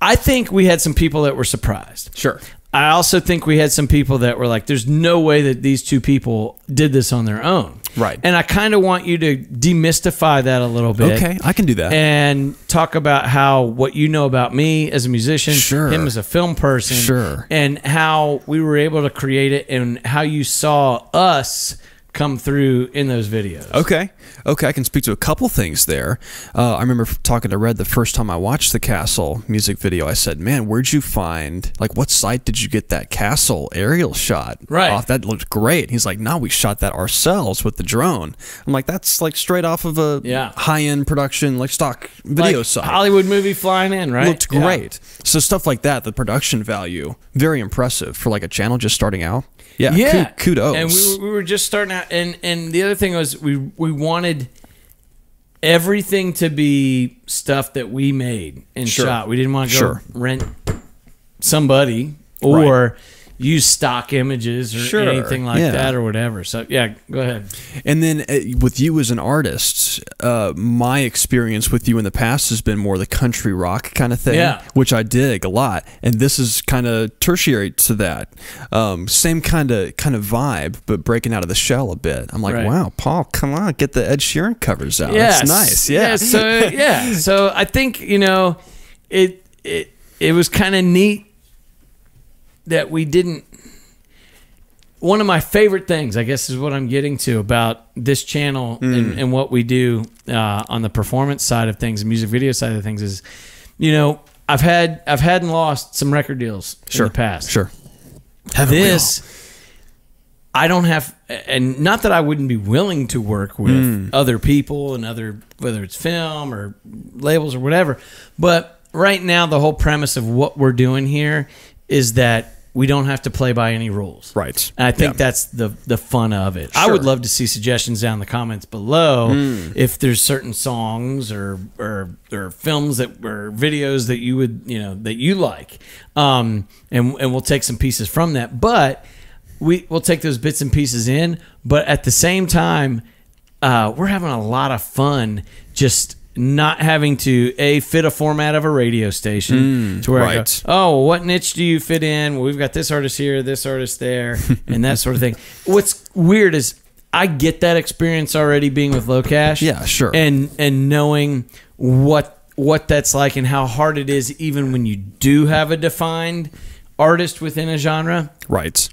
Speaker 2: I think we had some people that were surprised.
Speaker 5: Sure.
Speaker 2: I also think we had some people that were like, "There's no way that these two people did this on their own."
Speaker 5: Right.
Speaker 2: And I kind of want you to demystify that a little bit.
Speaker 5: Okay, I can do that.
Speaker 2: And talk about how what you know about me as a musician,
Speaker 5: Sure.
Speaker 2: him as a film person,
Speaker 5: Sure.
Speaker 2: and how we were able to create it, and how you saw us come through in those videos.
Speaker 5: Okay. Okay, I can speak to a couple things there. Uh, I remember talking to Red the first time I watched the Castle music video. I said, "Man, where'd you find? Like, what site did you get that Castle aerial shot?
Speaker 2: Right.
Speaker 5: off? That looked great." He's like, "No, we shot that ourselves with the drone." I'm like, "That's like straight off of a
Speaker 2: Yeah.
Speaker 5: high end production, like stock video
Speaker 2: Like
Speaker 5: site."
Speaker 2: Hollywood movie flying in, right?
Speaker 5: Looked
Speaker 2: Yeah.
Speaker 5: great. So stuff like that, the production value, very impressive for like a channel just starting out. Yeah,
Speaker 2: yeah
Speaker 5: kudos.
Speaker 2: and we were, we were just starting out and and the other thing was we we wanted everything to be stuff that we made and
Speaker 5: Sure.
Speaker 2: shot we didn't want to go
Speaker 5: Sure.
Speaker 2: rent somebody or use stock images or
Speaker 5: Sure.
Speaker 2: anything like
Speaker 5: Yeah.
Speaker 2: that or whatever so yeah go ahead
Speaker 5: And then uh, with you as an artist, uh, my experience with you in the past has been more the country rock kind of thing,
Speaker 2: Yeah.
Speaker 5: which I dig a lot. And this is kind of tertiary to that, um, same kind of kind of vibe, but breaking out of the shell a bit. I'm like,
Speaker 2: Right.
Speaker 5: wow, Paul, come on, get the Ed Sheeran covers out.
Speaker 2: Yes.
Speaker 5: That's nice. Yeah.
Speaker 2: so yeah. So I think you know, it it it was kind of neat that we didn't. One of my favorite things, I guess, is what I'm getting to about this channel
Speaker 5: Mm.
Speaker 2: and, and what we do uh, on the performance side of things, the music video side of things, is, you know, I've had I've had and lost some record deals
Speaker 5: sure.
Speaker 2: in the past
Speaker 5: Sure.
Speaker 2: this I don't have and not that I wouldn't be willing to work with
Speaker 5: Hmm.
Speaker 2: other people and other whether it's film or labels or whatever but right now the whole premise of what we're doing here is that we don't have to play by any rules
Speaker 5: Right.
Speaker 2: and I think
Speaker 5: Yeah.
Speaker 2: that's the the fun of it. I would love to see suggestions down in the comments below
Speaker 5: Hmm.
Speaker 2: if there's certain songs or or or films that or videos that you would you know that you like, um, and and we'll take some pieces from that. But we we'll take those bits and pieces in. But at the same time, uh, we're having a lot of fun just not having to a fit a format of a radio station mm, to where I go, oh, what niche do you fit in? Well, we've got this artist here, this artist there, and that sort of thing. What's weird is I get that experience already being with LoCash.
Speaker 5: Yeah, sure.
Speaker 2: And and knowing what what that's like and how hard it is even when you do have a defined artist within a genre.
Speaker 5: Right.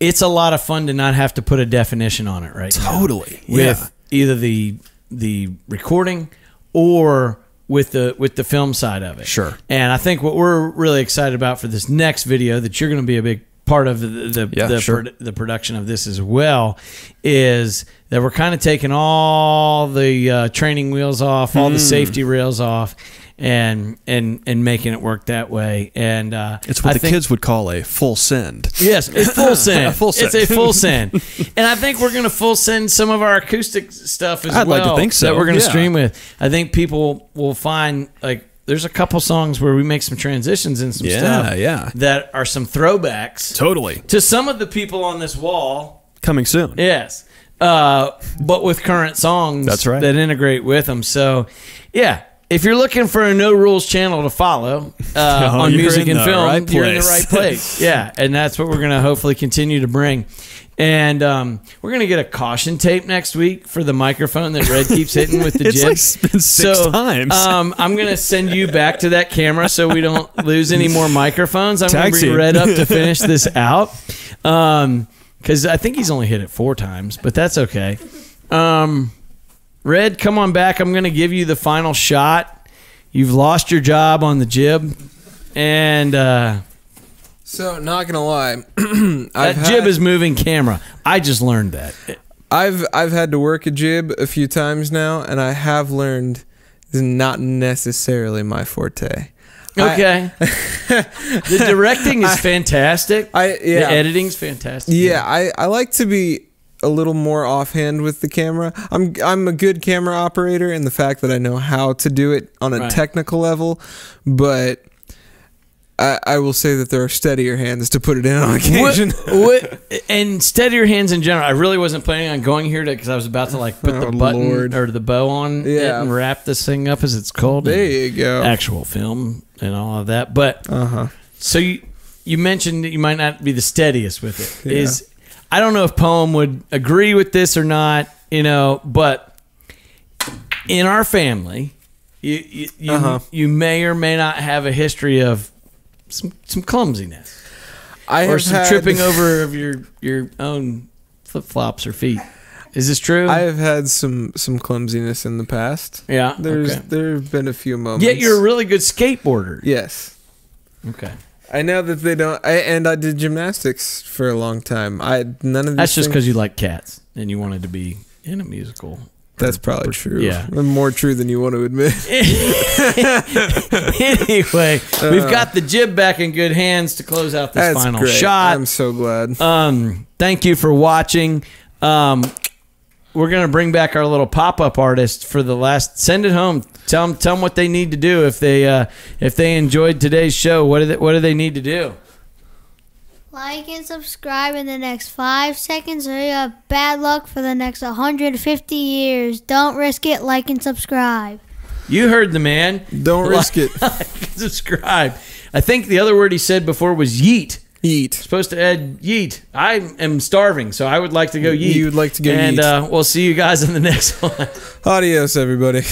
Speaker 2: It's a lot of fun to not have to put a definition on it, right? now
Speaker 5: Totally.
Speaker 2: with either the the recording or with the with the film side of it.
Speaker 5: Sure.
Speaker 2: And I think what we're really excited about for this next video that you're going to be a big part of the the,
Speaker 5: Yeah,
Speaker 2: the,
Speaker 5: sure.
Speaker 2: the production of this as well is that we're kind of taking all the uh, training wheels off, all the
Speaker 5: Hmm.
Speaker 2: safety rails off, and and and making it work that way. And uh,
Speaker 5: It's what
Speaker 2: I
Speaker 5: the
Speaker 2: think-
Speaker 5: kids would call a full send.
Speaker 2: Yes, a full send.
Speaker 5: A full
Speaker 2: It's a full send, and I think we're going to full send some of our acoustic stuff as
Speaker 5: I'd
Speaker 2: well.
Speaker 5: like to think so,
Speaker 2: That we're going to
Speaker 5: yeah.
Speaker 2: stream with. I think people will find like there's a couple songs where we make some transitions and some
Speaker 5: Yeah,
Speaker 2: stuff.
Speaker 5: yeah.
Speaker 2: That are some throwbacks
Speaker 5: Totally.
Speaker 2: to some of the people on this wall.
Speaker 5: Coming soon.
Speaker 2: Yes, uh, but with current songs.
Speaker 5: That's right.
Speaker 2: That integrate with them. So, yeah. If you're looking for a no rules channel to follow uh,
Speaker 5: Oh,
Speaker 2: on music and film,
Speaker 5: right
Speaker 2: you're in the right place. yeah, and that's what we're gonna hopefully continue to bring. And um, we're gonna get a caution tape next week for the microphone that Red keeps hitting with the
Speaker 5: It's
Speaker 2: jib.
Speaker 5: like six
Speaker 2: so,
Speaker 5: times.
Speaker 2: Um, I'm gonna send you back to that camera so we don't lose any more microphones. I'm gonna
Speaker 5: Tag
Speaker 2: bring. Red up to finish this out. Um, because I think he's only hit it four times, but that's okay. Um, Red, come on back. I'm gonna give you the final shot. You've lost your job on the jib, and uh,
Speaker 3: So, not gonna lie,
Speaker 2: that
Speaker 3: I've
Speaker 2: jib
Speaker 3: had-
Speaker 2: is moving camera. I just learned that.
Speaker 3: I've I've had to work a jib a few times now, and I have learned is not necessarily my forte. I-
Speaker 2: Okay. the directing is fantastic.
Speaker 3: I
Speaker 2: The
Speaker 3: yeah
Speaker 2: editing's fantastic.
Speaker 3: yeah I, I like to be a little more offhand with the camera. I'm I'm a good camera operator in the fact that I know how to do it on a
Speaker 2: Right.
Speaker 3: technical level, but I, I will say that there are steadier hands to put it in on occasion.
Speaker 2: What, what, and steadier hands in general. I really wasn't planning on going here because I was about to like put
Speaker 3: Oh,
Speaker 2: the button
Speaker 3: Lord.
Speaker 2: or the bow on it
Speaker 3: Yeah.
Speaker 2: and wrap this thing up as it's called.
Speaker 3: there you go.
Speaker 2: Actual film and all of that. But
Speaker 3: Uh huh.
Speaker 2: so you you mentioned that you might not be the steadiest with it.
Speaker 3: Yeah.
Speaker 2: Is I don't know if Poem would agree with this or not. You know, but in our family, you you you,
Speaker 3: Uh-huh.
Speaker 2: you may or may not have a history of some some clumsiness
Speaker 3: I
Speaker 2: or some
Speaker 3: had-
Speaker 2: tripping over of your your own flip flops or feet. Is this true?
Speaker 3: I have had some some clumsiness in the past.
Speaker 2: yeah.
Speaker 3: There's
Speaker 2: okay.
Speaker 3: there have been a few moments.
Speaker 2: Yet you're a really good skateboarder.
Speaker 3: yes.
Speaker 2: Okay.
Speaker 3: I know that they don't. I, and I did gymnastics for a long time. I none of these
Speaker 2: That's just because you like cats and you wanted to be in a musical.
Speaker 3: That's probably true.
Speaker 2: yeah.
Speaker 3: more true than you want to admit.
Speaker 2: anyway, we've got the jib back in good hands to close out this
Speaker 3: Uh. That's
Speaker 2: final
Speaker 3: great.
Speaker 2: shot.
Speaker 3: I'm so glad.
Speaker 2: Um, thank you for watching. Um, we're gonna bring back our little pop-up artist for the last. Send it home. Tell them, tell them what they need to do if they uh, if they enjoyed today's show. What do they, what do they need to do?
Speaker 6: Like and subscribe in the next five seconds, or you have bad luck for the next 150 years. Don't risk it. Like and subscribe.
Speaker 2: You heard the man.
Speaker 3: Don't risk it.
Speaker 2: subscribe. I think the other word he said before was yeet.
Speaker 3: Yeet.
Speaker 2: Supposed to add yeet. I am starving, so I would like to go yeet.
Speaker 3: You would like to go
Speaker 2: and
Speaker 3: yeet.
Speaker 2: uh, we'll see you guys in the next one.
Speaker 3: Adios, everybody.